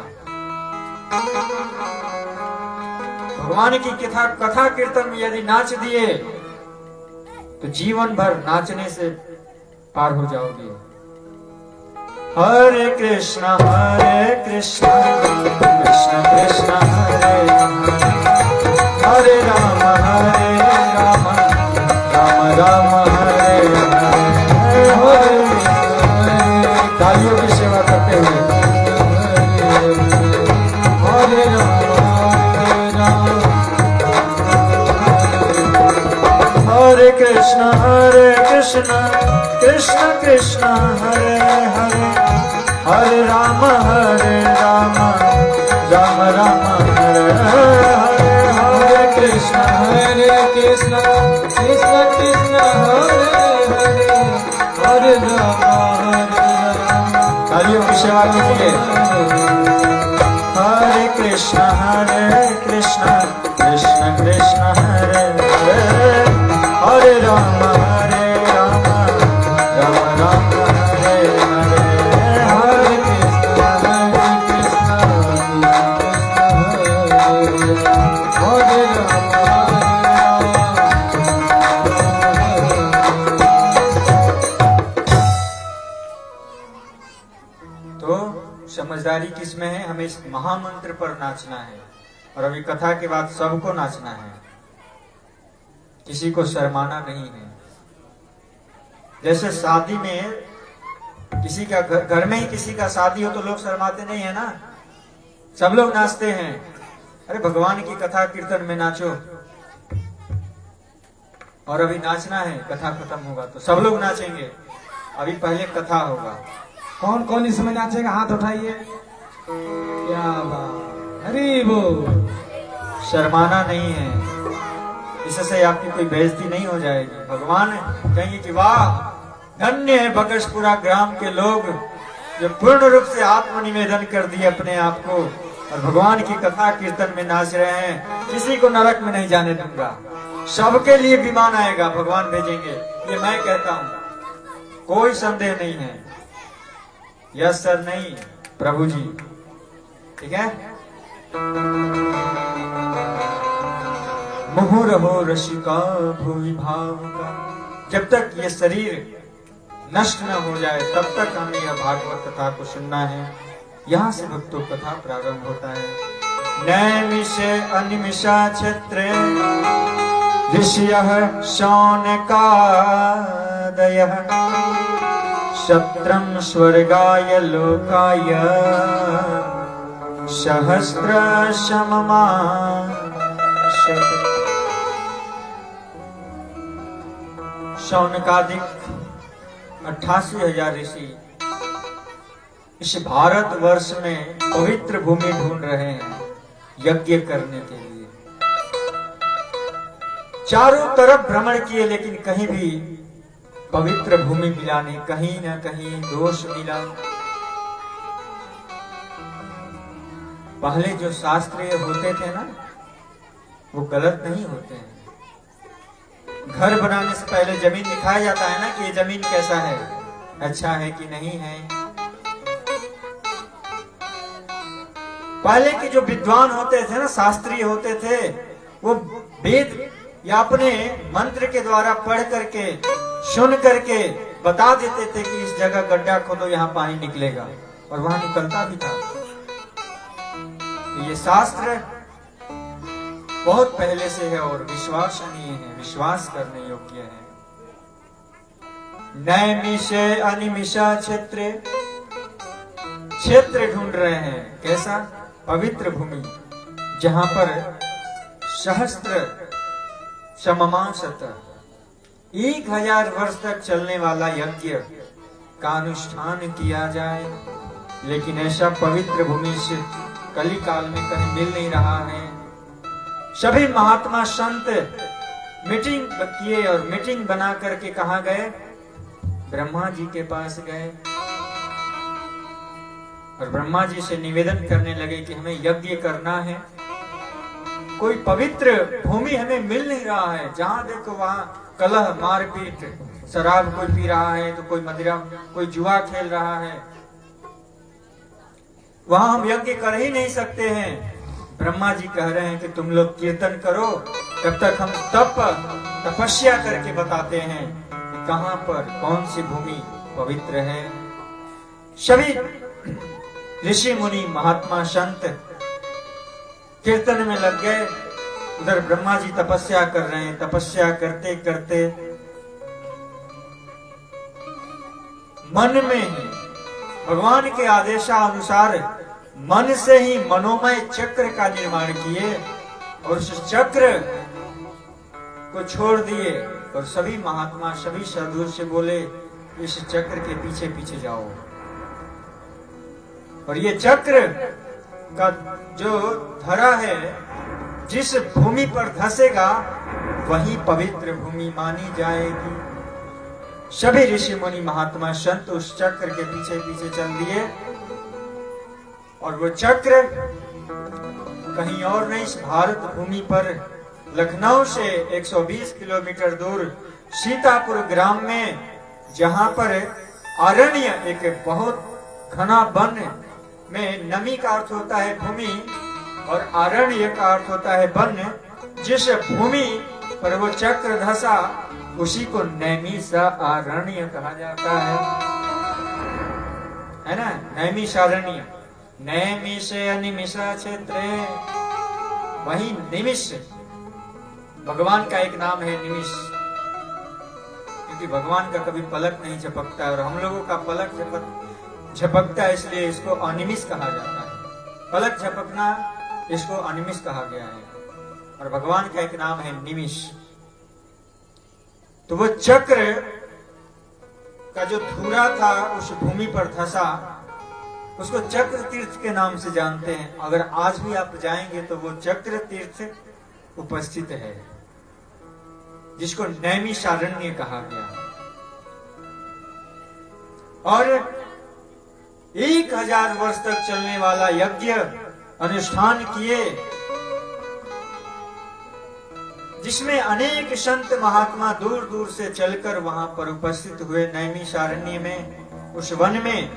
भगवान की कथा कथा कीर्तन में यदि नाच दिए तो जीवन भर नाचने से पार हो जाओगे। हरे कृष्णा हरे कृष्णा, कृष्ण कृष्ण, हरे हरे राम हरे राम राम राम, हरे हरे तालियों की सेवा करते हुए। हरे राम, हरे कृष्ण हरे कृष्ण कृष्ण कृष्ण, हरे हरे। हरे राम हरे राम राम राम, हरे हरे हरे कृष्ण हरे कृष्ण। हरे कृष्ण हरे कृष्ण। हमें इस महामंत्र पर नाचना है और अभी कथा के बाद सबको नाचना है। किसी को शर्माना नहीं है। जैसे शादी में किसी का घर घर में ही किसी का शादी हो तो लोग शर्माते नहीं है ना? सब लोग नाचते हैं। अरे भगवान की कथा कीर्तन में नाचो। और अभी नाचना है, कथा खत्म होगा तो सब लोग नाचेंगे। अभी पहले कथा होगा। कौन कौन इसमें नाचेगा? हाथ उठाइए। क्या बात। हरी बोल शर्माना नहीं है। इससे आपकी कोई बेइज्जती नहीं हो जाएगी। भगवान कहेंगे कि वाह, धन्य है बकशपुरा ग्राम के लोग, जो पूर्ण रूप से आत्मनिवेदन कर दिए अपने आप को। और भगवान की कथा कीर्तन में नाच रहे हैं। किसी को नरक में नहीं जाने दूँगा। सबके लिए विमान आएगा, भगवान भेजेंगे। ये मैं कहता हूँ, कोई संदेह नहीं है। यस सर, नहीं, प्रभु जी। ठीक है? मुहुरहो रसिका भूमि भाव का जब तक ये शरीर नष्ट न हो जाए, तब तक हमें यह भागवत कथा को सुनना है। यहाँ से भक्तों, कथा प्रारंभ होता है। नैमिष अनिमिषा क्षेत्र ऋषिय शौन का दयः शत्रं स्वर्गाय लोकाय सहस्रशममा। शौनकादिक अट्ठासी हज़ार ऋषि इस भारत वर्ष में पवित्र भूमि ढूंढ रहे हैं यज्ञ करने के लिए। चारों तरफ़ भ्रमण किए, लेकिन कहीं भी पवित्र भूमि मिला नहीं, कहीं ना कहीं दोष मिला। पहले जो शास्त्रीय होते थे ना, वो गलत नहीं होते हैं। घर बनाने से पहले ज़मीन दिखाया जाता है ना कि ये ज़मीन कैसा है अच्छा है कि नहीं है। पहले के जो विद्वान होते थे ना, शास्त्रीय होते थे, वो वेद या अपने मंत्र के द्वारा पढ़ करके, सुन करके बता देते थे कि इस जगह गड्ढा खोदो, यहाँ पानी निकलेगा। और वहाँ निकलता भी था। ये शास्त्र बहुत पहले से है और विश्वासनीय है, विश्वास करने योग्य है। नैमिषे अनिमिषा क्षेत्र क्षेत्र ढूंढ रहे हैं, कैसा? पवित्र भूमि, जहाँ पर सहस्त्र सममासत एक हज़ार वर्ष तक चलने वाला यज्ञ का अनुष्ठान किया जाए। लेकिन ऐसा पवित्र भूमि से कली काल में कहीं मिल नहीं रहा है। सभी महात्मा संत मीटिंग किए और मीटिंग बना करके कहा गए? ब्रह्मा जी के पास गए। और ब्रह्मा जी से निवेदन करने लगे कि हमें यज्ञ करना है। कोई पवित्र भूमि हमें मिल नहीं रहा है। जहाँ देखो वहाँ कलह, मारपीट, शराब कोई पी रहा है तो कोई मदिरा, कोई जुआ खेल रहा है। वहाँ हम यज्ञ कर ही नहीं सकते हैं। ब्रह्मा जी कह रहे हैं कि तुम लोग कीर्तन करो। तब तक हम तप, तपस्या करके बताते हैं कि कहाँ पर कौन सी भूमि पवित्र है। सभी ऋषि मुनि महात्मा संत कीर्तन में लग गए। उधर ब्रह्मा जी तपस्या कर रहे हैं। तपस्या करते करते मन में ही भगवान के आदेशानुसार मन से ही मनोमय चक्र का निर्माण किए और उस चक्र को छोड़ दिए और सभी महात्मा, सभी साधु से बोले, इस चक्र के पीछे पीछे जाओ। और ये चक्र का जो धरा है, जिस भूमि पर धसेगा, वही पवित्र भूमि मानी जाएगी। सभी ऋषि मुनि महात्मा संत उस चक्र के पीछे पीछे चल दिए। और वो चक्र कहीं और नहीं, इस भारत भूमि पर, लखनऊ से 120 किलोमीटर दूर, सीतापुर ग्राम में, जहाँ पर अरण्य एक बहुत घना वन में नमी का अर्थ होता है भूमि, और अरण्य का अर्थ होता है वन, जिस भूमि पर वो चक्र धसा उसी को नैमी सा अरण्य कहा जाता है। है ना? नैमिषारण्य। नैमिष अनिमिषा क्षेत्र वही निमिष। भगवान का एक नाम है निमिष। क्योंकि भगवान का कभी पलक नहीं झपकता और हम लोगों का पलक झपक झपकता है इसलिए इसको अनिमिष कहा जाता है। पलक झपकना इसको अनिमिष कहा गया है। और भगवान का एक नाम है निमिष। तो वो चक्र का जो धूरा था, उस भूमि पर धसा, उसको चक्र तीर्थ के नाम से जानते हैं। अगर आज भी आप जाएँगे तो वो चक्र तीर्थ उपस्थित है, जिसको नैमिषारण्य कहा गया और एक हज़ार वर्ष तक चलने वाला यज्ञ अनुष्ठान किए जिसमें अनेक संत महात्मा दूर दूर से चलकर वहाँ पर उपस्थित हुए नैमिषारण्य में, उस वन में,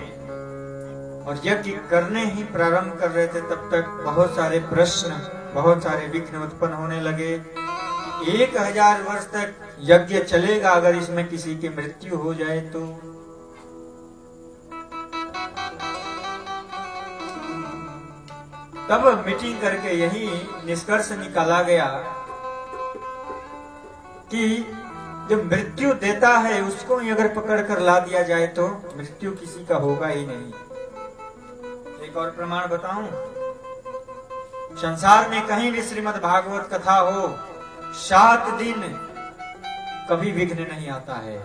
और यज्ञ करने ही प्रारंभ कर रहे थे, तब तक बहुत सारे प्रश्न, बहुत सारे विघ्न उत्पन्न होने लगे। एक हज़ार वर्ष तक यज्ञ चलेगा अगर इसमें किसी की मृत्यु हो जाए तो। तब मीटिंग करके यही निष्कर्ष निकाला गया कि जो मृत्यु देता है, उसको ही अगर पकड़ कर ला दिया जाए तो मृत्यु किसी का होगा ही नहीं। एक और प्रमाण बताऊँ। संसार में कहीं भी श्रीमद भागवत कथा हो, सात दिन कभी विघ्न नहीं आता है।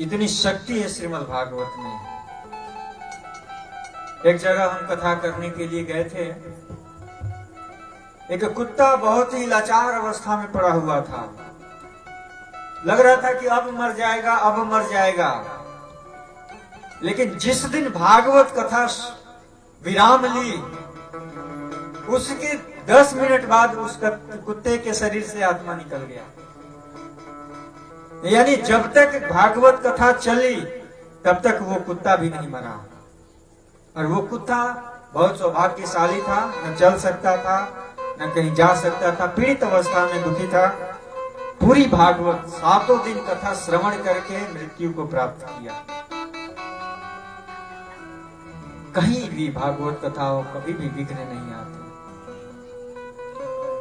इतनी शक्ति है श्रीमद भागवत में। एक जगह हम कथा करने के लिए गए थे एक कुत्ता बहुत ही लाचार अवस्था में पड़ा हुआ था। लग रहा था कि अब मर जाएगा, अब मर जाएगा। लेकिन जिस दिन भागवत कथा विराम ली, उसके दस मिनट बाद उस कुत्ते के शरीर से आत्मा निकल गया। यानी जब तक भागवत कथा चली, तब तक वो कुत्ता भी नहीं मरा। और वो कुत्ता बहुत सौभाग्यशाली था, न चल सकता था न कहीं जा सकता था। पीड़ित अवस्था में दुखी था। पूरी भागवत, सातों दिन कथा श्रवण करके मृत्यु को प्राप्त किया। कहीं भी भागवत कथा हो कभी भी विघ्न नहीं आते।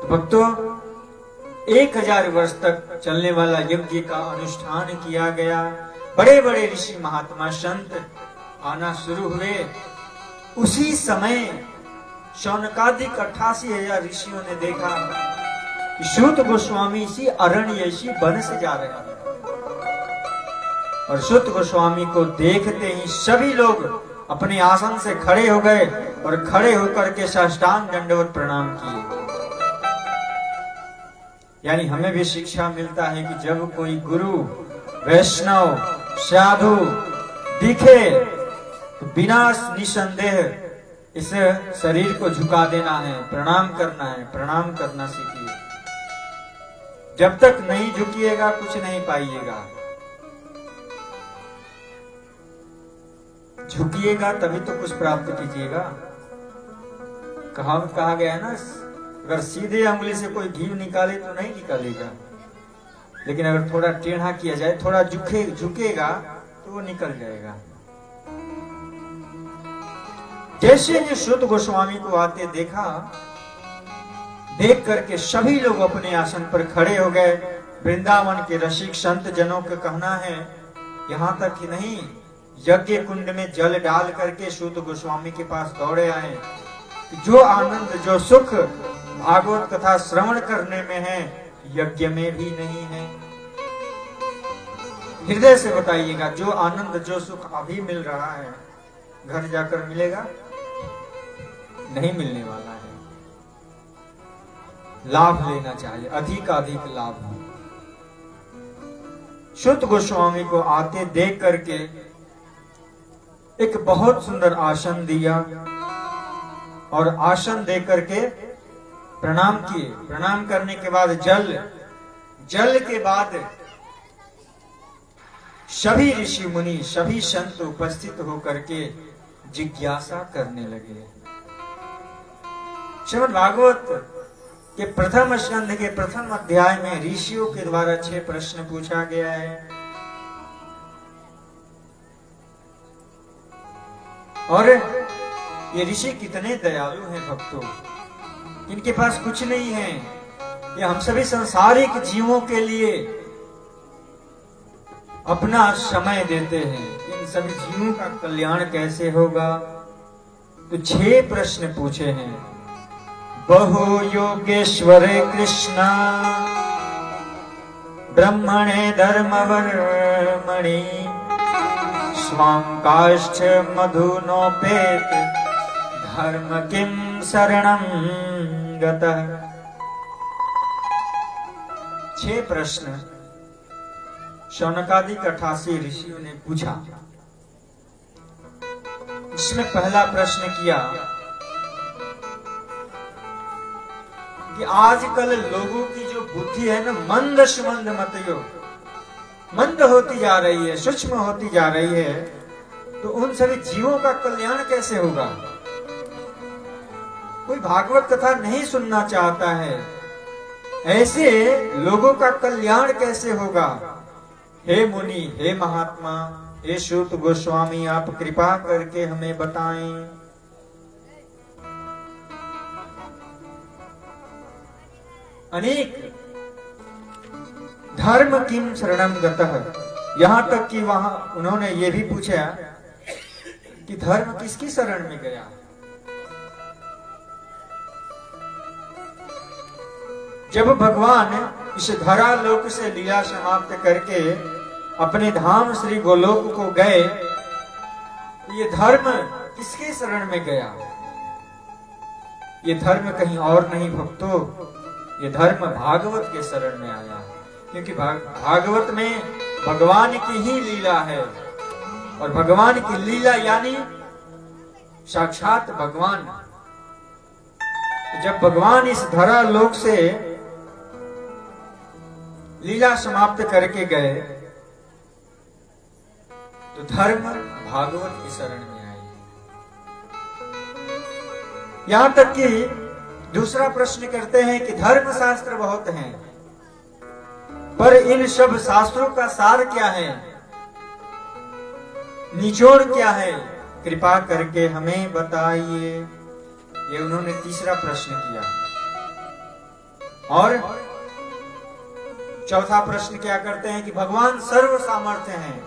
तो भक्तों, एक हज़ार वर्ष तक चलने वाला यज्ञ का अनुष्ठान किया गया। बड़े बड़े ऋषि महात्मा संत आना शुरू हुए। उसी समय शौनकादिक अट्ठासी हज़ार ऋषियों ने देखा शुद्ध गोस्वामी इसी अरण्य, इसी वन से जा रहे हैं। और शुद्ध गोस्वामी को देखते ही सभी लोग अपने आसन से खड़े हो गए और खड़े होकर के साष्टांग दंडवत प्रणाम किए। यानी हमें भी शिक्षा मिलता है कि जब कोई गुरु, वैष्णव, साधु दिखे तो बिना निसंदेह इस शरीर को झुका देना है, प्रणाम करना है, प्रणाम करना सीखिए। जब तक नहीं झुकिएगा, कुछ नहीं पाइएगा। झुकिएगा तभी तो कुछ प्राप्त कीजिएगा। कहा कहा गया है ना, अगर सीधे उंगली से कोई घी निकाले तो नहीं निकालेगा। लेकिन अगर थोड़ा टेढ़ा किया जाए, थोड़ा झुके, झुकेगा तो वो निकल जाएगा। जैसे ही शुद्ध गोस्वामी को आते देखा, देख करके सभी लोग अपने आसन पर खड़े हो गए। वृंदावन के रसिक संत जनों का कहना है, यहाँ तक कि नहीं, यज्ञ कुंड में जल डाल करके शुद्ध गोस्वामी के पास दौड़े आए। जो आनंद, जो सुख भागवत कथा श्रवण करने में है, यज्ञ में भी नहीं है। हृदय से बताइएगा, जो आनंद, जो सुख अभी मिल रहा है, घर जाकर मिलेगा। नहीं मिलने वाला है। लाभ लेना चाहिए अधिक अधिक लाभ। शुद्ध गोस्वामी को आते देख करके एक बहुत सुंदर आसन दिया और आसन दे करके प्रणाम किए। प्रणाम करने के बाद जल जल के बाद सभी ऋषि मुनि, सभी संत उपस्थित होकर के जिज्ञासा करने लगे। श्रीमद भागवत के प्रथम स्कंध के प्रथम अध्याय में ऋषियों के द्वारा छह प्रश्न पूछा गया है। और ये ऋषि कितने दयालु हैं भक्तों? इनके पास कुछ नहीं है। ये हम सभी संसारिक जीवों के लिए अपना समय देते हैं। इन सभी जीवों का कल्याण कैसे होगा? तो छह प्रश्न पूछे हैं। बहु योगेश्वर कृष्ण। ब्रह्मणे धर्मवर्मणि। स्वांकाश्च मधुनोपेत। धर्म किम शरणं गतः। छह प्रश्न। शौनकादि अठासी ऋषियों ने पूछा। इसमें पहला प्रश्न किया कि आजकल लोगों की जो बुद्धि है ना, मंद सुमंद मतयो मंद होती जा रही है, सूक्ष्म होती जा रही है तो उन सभी जीवों का कल्याण कैसे होगा? कोई भागवत कथा नहीं सुनना चाहता है। ऐसे लोगों का कल्याण कैसे होगा? हे मुनि, हे महात्मा, हे श्रुत गोस्वामी, आप कृपा करके हमें बताएँ। अनेक धर्म किम शरणम यहाँ तक कि वहाँ उन्होंने ये भी पूछा कि धर्म किसकी शरण में गया? जब भगवान इस धरा लोक से लीला समाप्त करके अपने धाम श्री गोलोक को गए, ये धर्म किसके शरण में गया? ये धर्म कहीं और नहीं, भक्तों। ये धर्म भागवत के शरण में आया है। क्योंकि भाग, भागवत में भगवान की ही लीला है। और भगवान की लीला यानी साक्षात भगवान। जब भगवान इस धरा लोक से लीला समाप्त करके गए तो धर्म भागवत की शरण में आई यहाँ तक कि दूसरा प्रश्न करते हैं कि धर्म शास्त्र बहुत हैं, पर इन सब शास्त्रों का सार क्या है? निचोड़ क्या है? कृपा करके हमें बताइए। ये उन्होंने तीसरा प्रश्न किया। और चौथा प्रश्न क्या करते हैं कि भगवान सर्व सामर्थ्य हैं?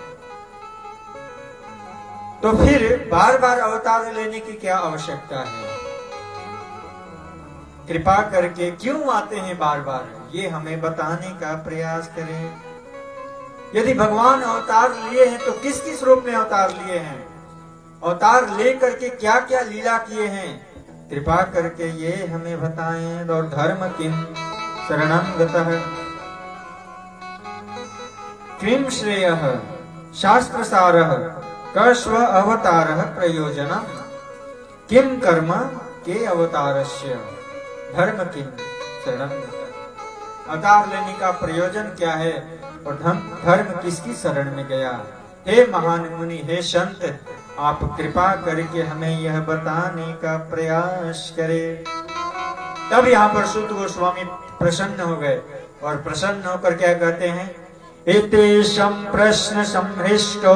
तो फिर बार बार अवतार लेने की क्या आवश्यकता है? कृपा करके क्यों आते हैं बार बार ये हमें बताने का प्रयास करें। यदि भगवान अवतार लिए हैं तो किस किस रूप में अवतार लिए हैं? अवतार ले करके क्या क्या लीला किए हैं? कृपा करके ये हमें बताएँ, और धर्म किम? शरणम गतः। किम श्रेय? शास्त्र सार कस्व अवतार प्रयोजन किम कर्म? के अवतारस्य। धर्म किम शरणम गतः। अवतार लेने का प्रयोजन क्या है और धर्म किसकी शरण में गया? हे महान मुनि, हे संत, आप कृपा करके हमें यह बताने का प्रयास करें। तब यहाँ पर सुत गोस्वामी प्रसन्न हो गए और प्रसन्न होकर क्या कहते हैं? इतेशम प्रश्न संहृष्टो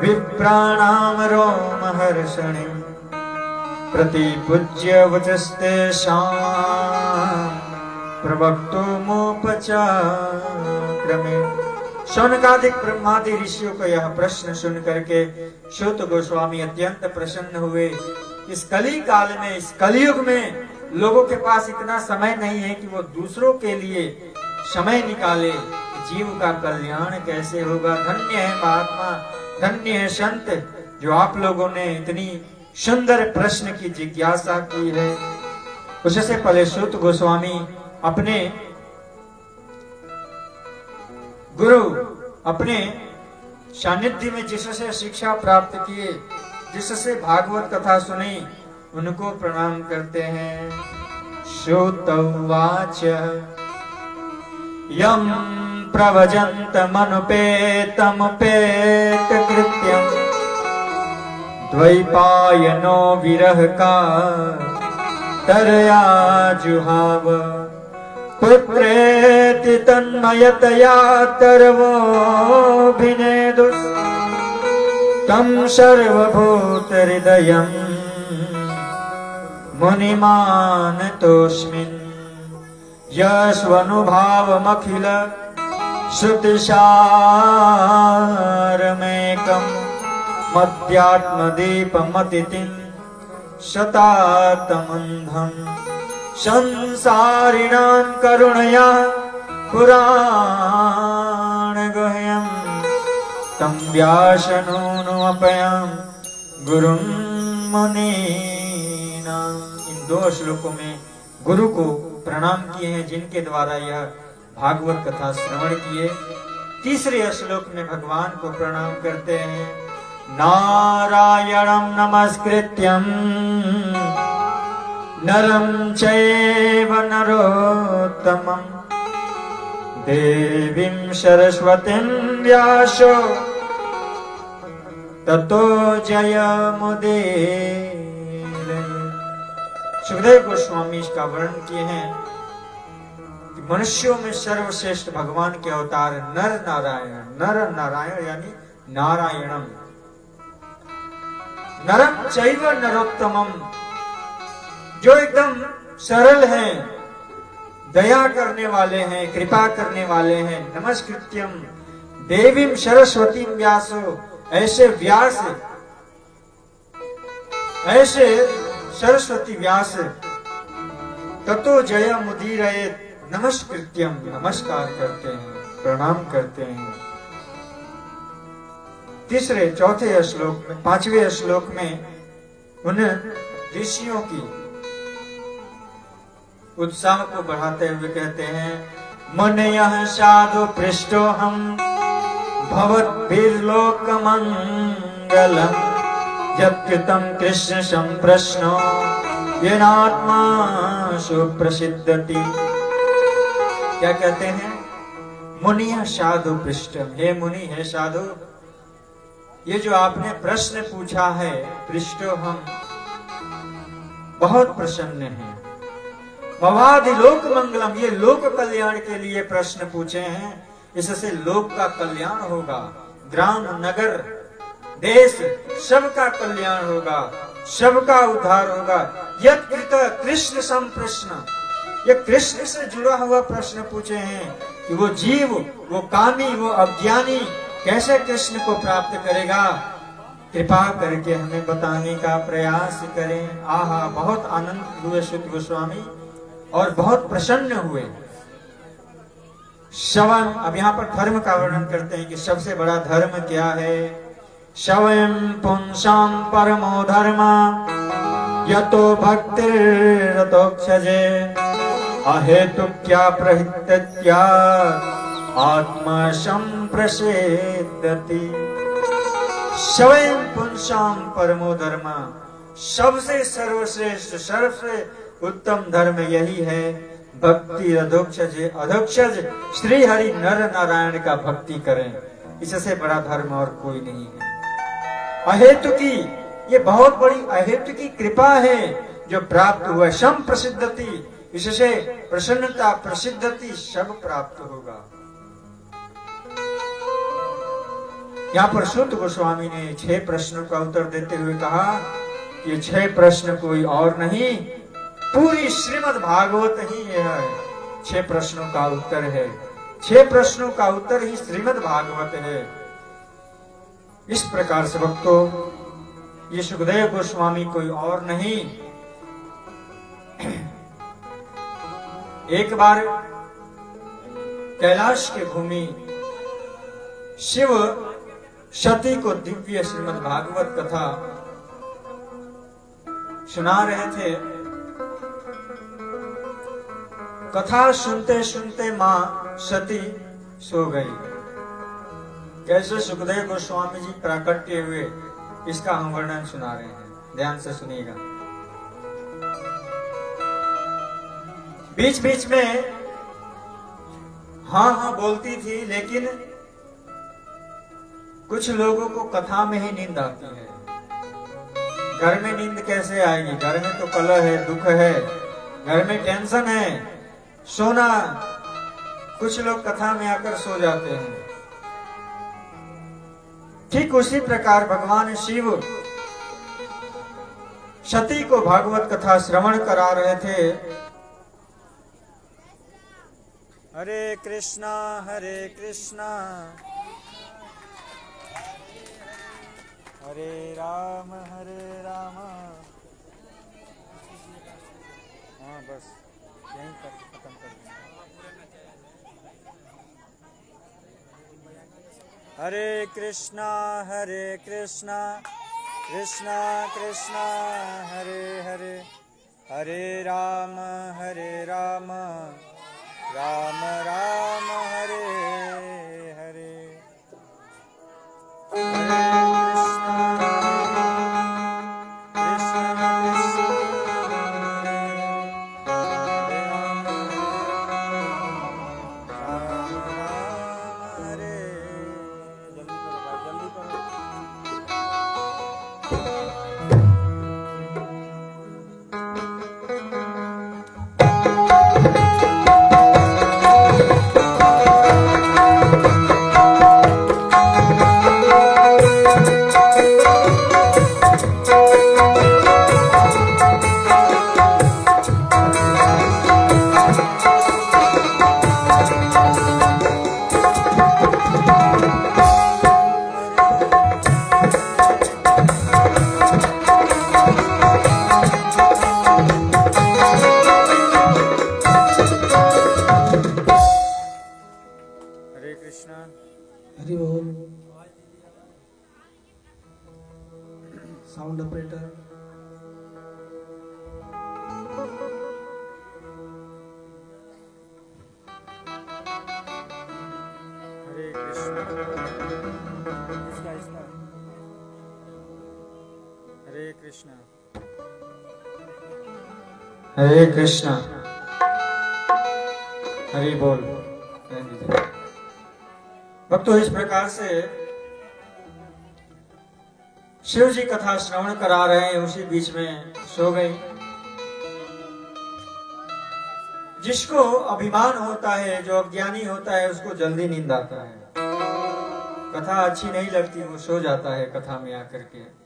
विप्राणाम रोम हर्षणि प्रतिपूज्य वचस्ते प्रवक्तो मोपचाक्रमे। शौनकादिक ब्रह्मादि ऋषियों का यह प्रश्न सुन करके श्रुत गोस्वामी अत्यंत प्रसन्न हुए। इस कली काल में, इस कलयुग में लोगों के पास इतना समय नहीं है कि वो दूसरों के लिए समय निकाले। जीव का कल्याण कैसे होगा? धन्य है महात्मा, धन्य है संत, जो आप लोगों ने इतनी सुंदर प्रश्न की जिज्ञासा की है। उससे पहले श्रुत गोस्वामी अपने गुरु, अपने सानिध्य में जिससे शिक्षा प्राप्त किए, जिससे भागवत कथा सुनी, उनको प्रणाम करते हैं। श्रोतवाच यम प्रवजंत मनुपेतमुपेत कृत्यम। द्वैपायनो विरह का तरया जुहाव पुत्रेति तन्मयतया तरवोऽभिनेदुस्। तं सर्वभूतहृदयम् मुनिमानतोऽस्मिन्। यस्वनुभावमखिल श्रुतिसारमेकम् मध्यात्मदीपमतिथिम् शतातमन्धम् संसारिणां करुणया पुराणगुह्यं तं व्यासनोऽनुपयां गुरुं मुनीनाम्। इन दो श्लोकों में गुरु को प्रणाम किए हैं, जिनके द्वारा यह भागवत कथा श्रवण किए तीसरे श्लोक में भगवान को प्रणाम करते हैं। नारायणं नमस्कृत्यम् नरं चैव नरोत्तमम् देवीं सरस्वतीं व्यासो ततो सुखदेव गोस्वामी इसका वर्णन किए हैं कि मनुष्यों में सर्वश्रेष्ठ भगवान के अवतार नर नारायण नर नारायण यानी नारायणम। नरम चैव नरोत्तमम। जो एकदम सरल हैं, दया करने वाले हैं, कृपा करने वाले हैं, नमस्कृत्यम। देवीम सरस्वती व्यासो, ऐसे व्यास, ऐसे सरस्वती व्यास, ततो जय मुदीर नमस्कृत्यम। नमस्कार करते हैं, प्रणाम करते हैं। तीसरे, चौथे श्लोक में, पाँचवें श्लोक में उन ऋषियों की उत्साह को बढ़ाते हुए कहते हैं, मन यह साधु पृष्ठो हम, भवत वीरलोक मंगलम यत्कृतम कृष्ण संप्रश्नो येनात्मा सुप्रसिद्धति। क्या कहते हैं? मुनिया साधु पृष्ठ हे मुनि, हे साधु ये जो आपने प्रश्न पूछा है, पृष्ठो हम बहुत प्रसन्न हैं। भवादि लोक मंगलम, ये लोक कल्याण के लिए प्रश्न पूछे हैं। इससे लोक का कल्याण होगा, ग्राम, नगर, देश, सबका कल्याण होगा, सबका उद्धार होगा। यद कृष्ण सम प्रश्न ये कृष्ण से जुड़ा हुआ प्रश्न पूछे हैं कि वो जीव, वो कामी, वो अज्ञानी कैसे कृष्ण को प्राप्त करेगा? कृपा करके हमें बताने का प्रयास करें। आहा, बहुत आनंद हुए शुद्ध गोस्वामी और बहुत प्रसन्न हुए। शवम अब यहाँ पर धर्म का वर्णन करते हैं कि सबसे बड़ा धर्म क्या है? शवम पुंसाम परमो धर्म, यतो भक्तिरतोक्षजे अहेतु क्या प्रहित्या आत्मा संप्रसेदति स्वयं पुंसाम परमो धर्म। सबसे सर्वश्रेष्ठ सर्वसे उत्तम धर्म यही है। भक्ति अधोक्षज अधोक्षज श्री हरि नर नारायण का भक्ति करें। इससे बड़ा धर्म और कोई नहीं है। अहेतु की, ये बहुत बड़ी अहेतु की कृपा है जो प्राप्त हुआ। सम प्रसिद्धति इससे प्रसन्नता प्रसिद्धति सब प्राप्त होगा। यहाँ पर शुद्ध गोस्वामी ने छह प्रश्नों का उत्तर देते हुए कहा, ये छह प्रश्न कोई और नहीं, पूरी श्रीमद् भागवत ही यह है। छह प्रश्नों का उत्तर है। छह प्रश्नों का उत्तर ही श्रीमद् भागवत है। इस प्रकार से भक्तों, ये सुखदेव गोस्वामी कोई और नहीं। एक बार कैलाश के भूमि शिव सती को दिव्य श्रीमद् भागवत कथा सुना रहे थे। कथा सुनते सुनते माँ सती सो गई। कैसे सुखदेव गोस्वामी जी प्राकट्य हुए, इसका हम वर्णन सुना रहे हैं। ध्यान से सुनिएगा। बीच बीच में हाँ हाँ बोलती थी, लेकिन कुछ लोगों को कथा में ही नींद आती है। घर में नींद कैसे आएगी? घर में तो कलह है, दुख है, घर में टेंशन है। सोना, कुछ लोग कथा में आकर सो जाते हैं। ठीक उसी प्रकार भगवान शिव सती को भागवत कथा श्रवण करा रहे थे। हरे कृष्णा हरे कृष्णा। हरे राम हरे राम। हाँ बस, यहीं कर खत्म कर हरे कृष्णा हरे कृष्णा। कृष्णा कृष्णा, हरे हरे। हरे राम हरे राम। राम राम, हरे। हरे कृष्णा हरे कृष्णा। हरि बोल। भक्तों, इस प्रकार से शिव जी कथा श्रवण करा रहे हैं, उसी बीच में सो गई। जिसको अभिमान होता है, जो अज्ञानी होता है, उसको जल्दी नींद आता है। कथा अच्छी नहीं लगती, वो सो जाता है कथा में आकर के।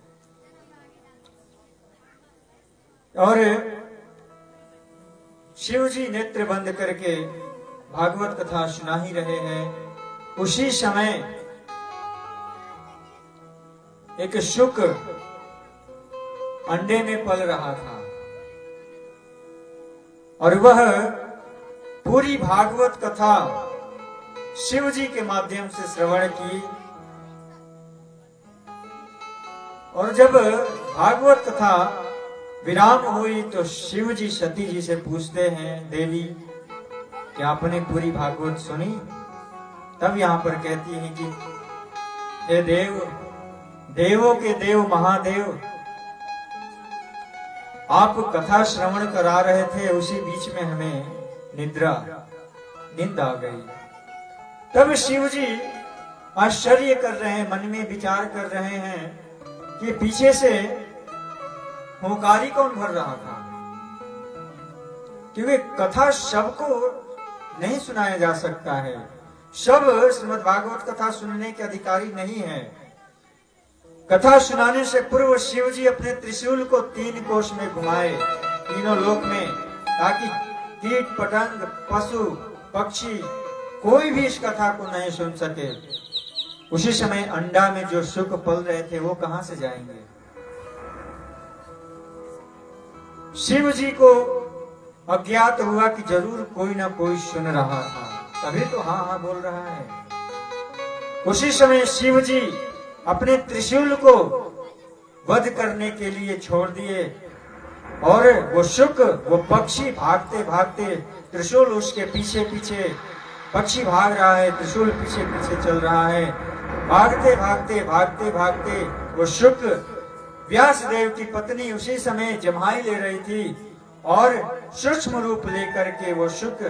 और शिव जी नेत्र बंद करके भागवत कथा सुना ही रहे हैं। उसी समय एक शुक अंडे में पल रहा था और वह पूरी भागवत कथा शिव जी के माध्यम से श्रवण की और जब भागवत कथा विराम हुई तो शिव जी सती जी से पूछते हैं, देवी, क्या आपने पूरी भागवत सुनी? तब यहाँ पर कहती है कि, हे देव, देवों के देव महादेव, आप कथा श्रवण करा रहे थे, उसी बीच में हमें निद्रा, नींद आ गई। तब शिव जी आश्चर्य कर रहे हैं, मन में विचार कर रहे हैं कि पीछे से होकारी कौन भर रहा था? क्योंकि कथा सबको नहीं सुनाया जा सकता है। सब श्रीमद भागवत कथा सुनने के अधिकारी नहीं है। कथा सुनाने से पूर्व शिव जी अपने त्रिशूल को तीन कोष में घुमाए, तीनों लोक में, ताकि कीट, पतंग, पशु, पक्षी, कोई भी इस कथा को नहीं सुन सके। उसी समय अंडा में जो सुख पल रहे थे, वो कहाँ से जाएँगे? शिव जी को अज्ञात हुआ कि ज़रूर कोई ना कोई सुन रहा था। तभी तो हाँ हाँ बोल रहा है। उसी समय शिव जी अपने त्रिशूल को वध करने के लिए छोड़ दिए और वो शुक, वो पक्षी भागते भागते त्रिशूल उसके पीछे पीछे, पक्षी भाग रहा है, त्रिशूल पीछे पीछे चल रहा है। भागते भागते भागते भागते वो शुक व्यास देव की पत्नी उसी समय जमाई ले रही थी और सूक्ष्म रूप लेकर के वो शुक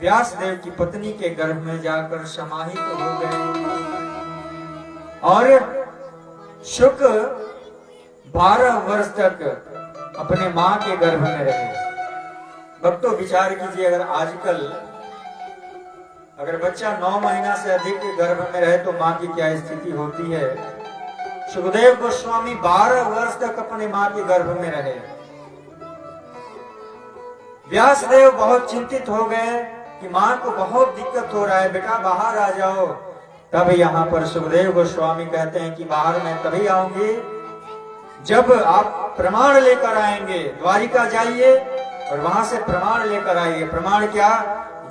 व्यास देव की पत्नी के गर्भ में जाकर समाहित हो गए। और शुक बारह वर्ष तक अपने माँ के गर्भ में रहे। भक्तों, विचार कीजिए, अगर आजकल अगर बच्चा नौ महीना से अधिक के गर्भ में रहे तो माँ की क्या स्थिति होती है? सुखदेव गोस्वामी बारह वर्ष तक अपने माँ के गर्भ में रहे। व्यास देव बहुत चिंतित हो गए कि माँ को बहुत दिक्कत हो रहा है, बेटा बाहर आ जाओ। तब यहाँ पर सुखदेव गोस्वामी कहते हैं कि बाहर मैं तभी आऊँगी जब आप प्रमाण लेकर आएँगे। द्वारिका जाइए और वहाँ से प्रमाण लेकर आइए। प्रमाण क्या?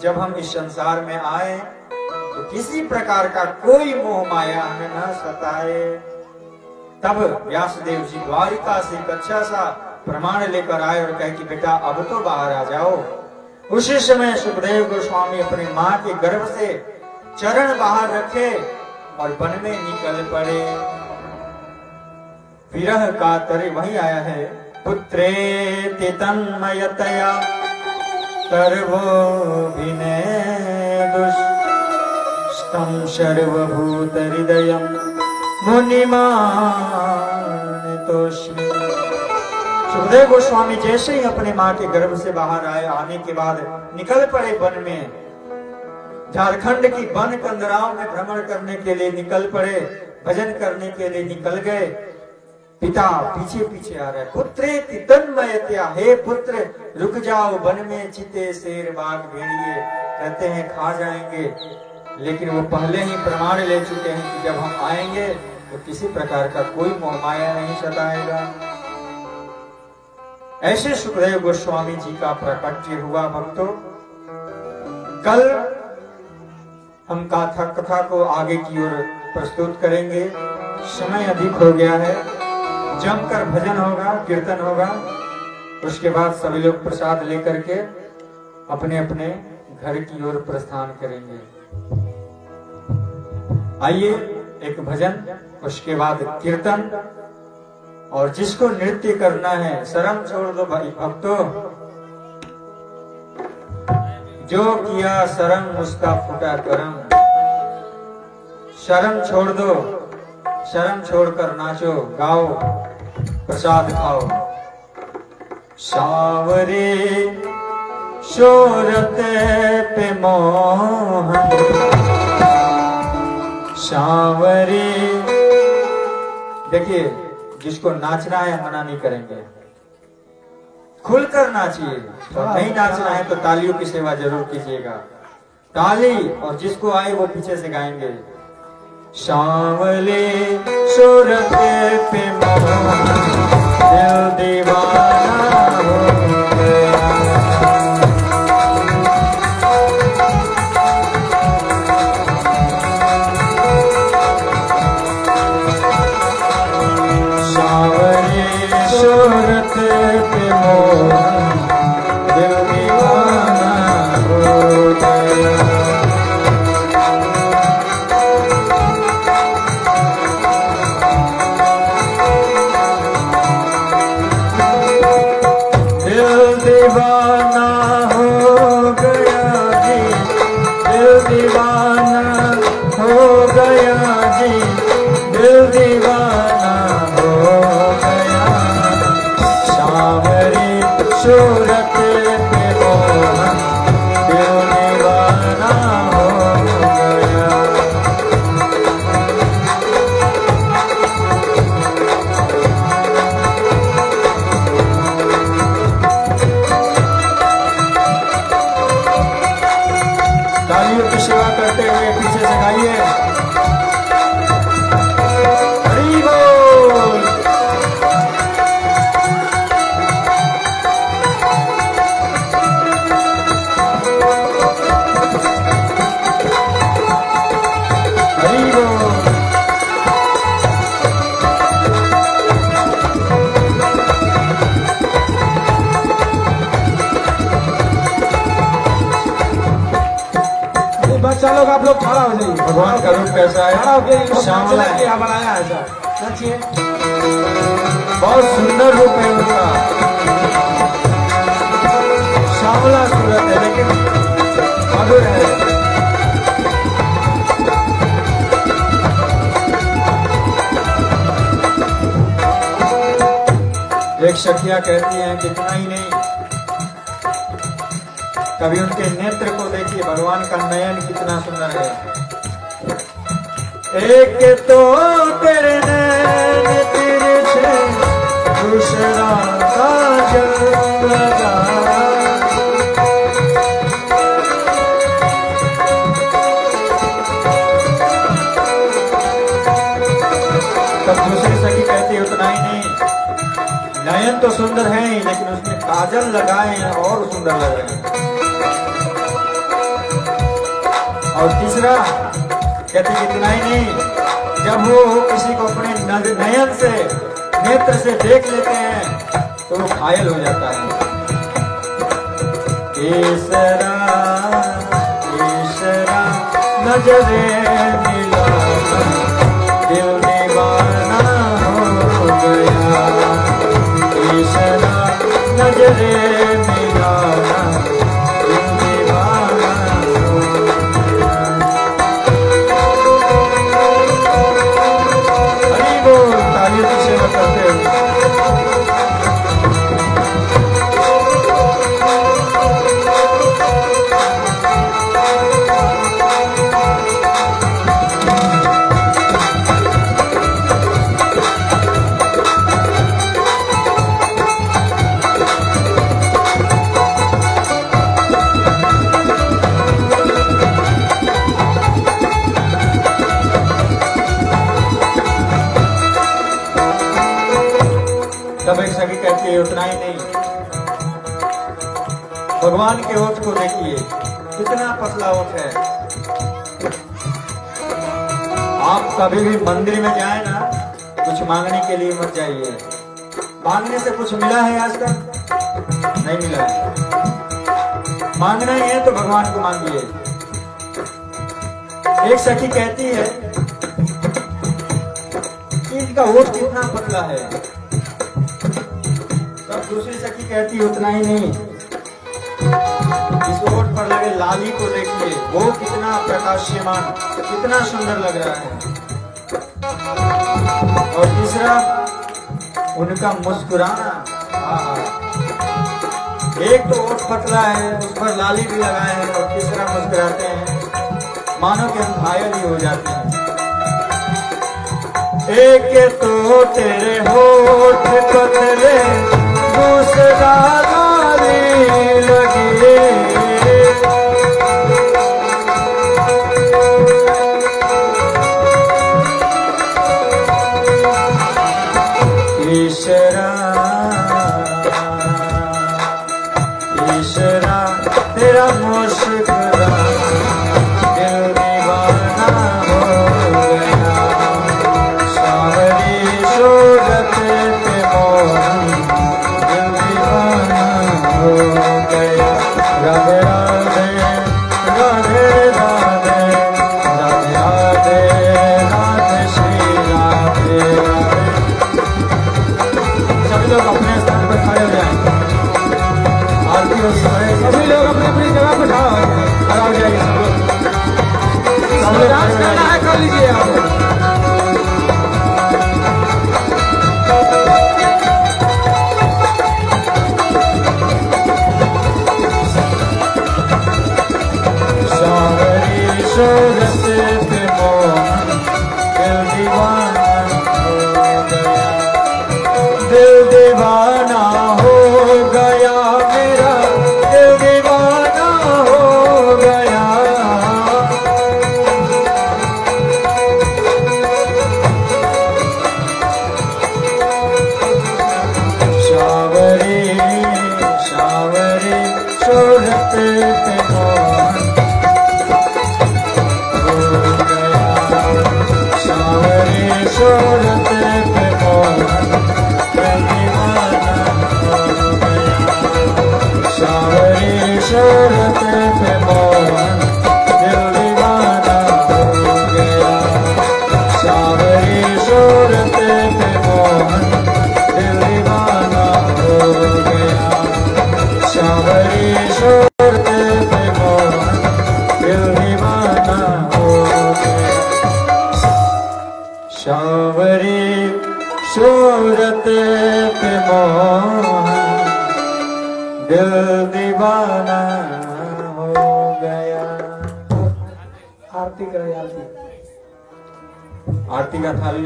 जब हम इस संसार में आए तो किसी प्रकार का कोई मोह माया हमें न सताए। तब व्यासदेव जी द्वारिका से एक अच्छा सा प्रमाण लेकर आए और कहे कि बेटा, अब तो बाहर आ जाओ। उसी समय सुखदेव गोस्वामी अपनी माँ के गर्भ से चरण बाहर रखे और वन में निकल पड़े। विरह का तरे वही आया है। पुत्रे तन्मयतया सर्वो विनय दुष्टम सर्वभूत हृदय मुनिमानतोस्मि सुखदेव गोस्वामी जैसे ही अपने माँ के गर्भ से बाहर आए, आने के बाद निकल पड़े वन में। झारखंड की वन कंदराओं में भ्रमण करने के लिए निकल पड़े, भजन करने के लिए निकल गए। पिता पीछे पीछे आ रहे, पुत्रे हे पुत्र, रुक जाओ वन में, चिते शेर बाघ भेड़िए। कहते हैं, खा जाएँगे। लेकिन वो पहले ही प्रमाण ले चुके हैं कि जब हम आएँगे तो किसी प्रकार का कोई मोह माया नहीं सताएगा ऐसे सुखदेव गोस्वामी जी का प्रकट्य हुआ भक्तों। कल हम कथा कथा को आगे की ओर प्रस्तुत करेंगे। समय अधिक हो गया है। जमकर भजन होगा, कीर्तन होगा। उसके बाद सभी लोग प्रसाद लेकर के अपने अपने घर की ओर प्रस्थान करेंगे। आइए एक भजन उसके बाद कीर्तन। और जिसको नृत्य करना है, शर्म छोड़ दो भाई भक्तों। जो किया शर्म, उसका फूटा करम। शर्म छोड़ दो। शर्म छोड़कर नाचो, गाओ, प्रसाद खाओ। सावरे शोरत पे मोहन। सावरे देखिए जिसको नाचना है मना नहीं करेंगे। खुलकर नाचिए। और नहीं नाचना है तो तालियों की सेवा ज़रूर कीजिएगा। ताली और जिसको आए वो पीछे से गाएँगे। श्यामले सूरत पे मोहन दिल दीवाना हो। है क्या बनाया है सर बहुत सुंदर रूप है उनका। श्यामला सूरत है लेकिन मधुर है। एक सखिया कहती है कि इतना ही नहीं। कभी उनके नेत्र को देखिए भगवान का नयन कितना सुंदर है। एक तो तेरे नैन तिरछे दूसरा काजल लगा तब दूसरी सखी कहती है उतना ही नहीं, नयन तो सुंदर है ही, लेकिन उसमें काजल लगाए और सुंदर लग रहे हैं। और तीसरा कि इतना ही नहीं, जब वो किसी को अपने नयन से, नेत्र से देख लेते हैं तो वो घायल हो जाता है। केसरा केसरा, नजरे मिला हो गया। नजरे भगवान के ओठ को देखिए, कितना पतला ओठ है। आप कभी भी मंदिर में जाए ना, कुछ मांगने के लिए मत जाइए। मांगने से कुछ मिला है आज तक नहीं मिला है। मांगना ही है तो भगवान को मांगिए। एक सखी कहती है कि इनका वोट कितना पतला है? तब दूसरी सखी कहती है, उतना ही नहीं। लाली को देखिए। वो कितना प्रकाश्यमान, कितना सुंदर लग रहा है। और तीसरा, उनका मुस्कुराना। एक तो ओठ पतला है, उस पर लाली भी लगाए हैं और तीसरा मुस्कुराते हैं। मानो कि हम घायल ही हो जाते हैं। एक तो तेरे होठ पतले, दूसरा लाली लगी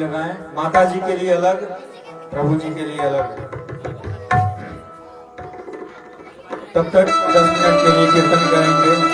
लगाएँ। माता जी के लिए अलग, प्रभु जी के लिए अलग। तब तक दस मिनट के लिए कीर्तन करेंगे।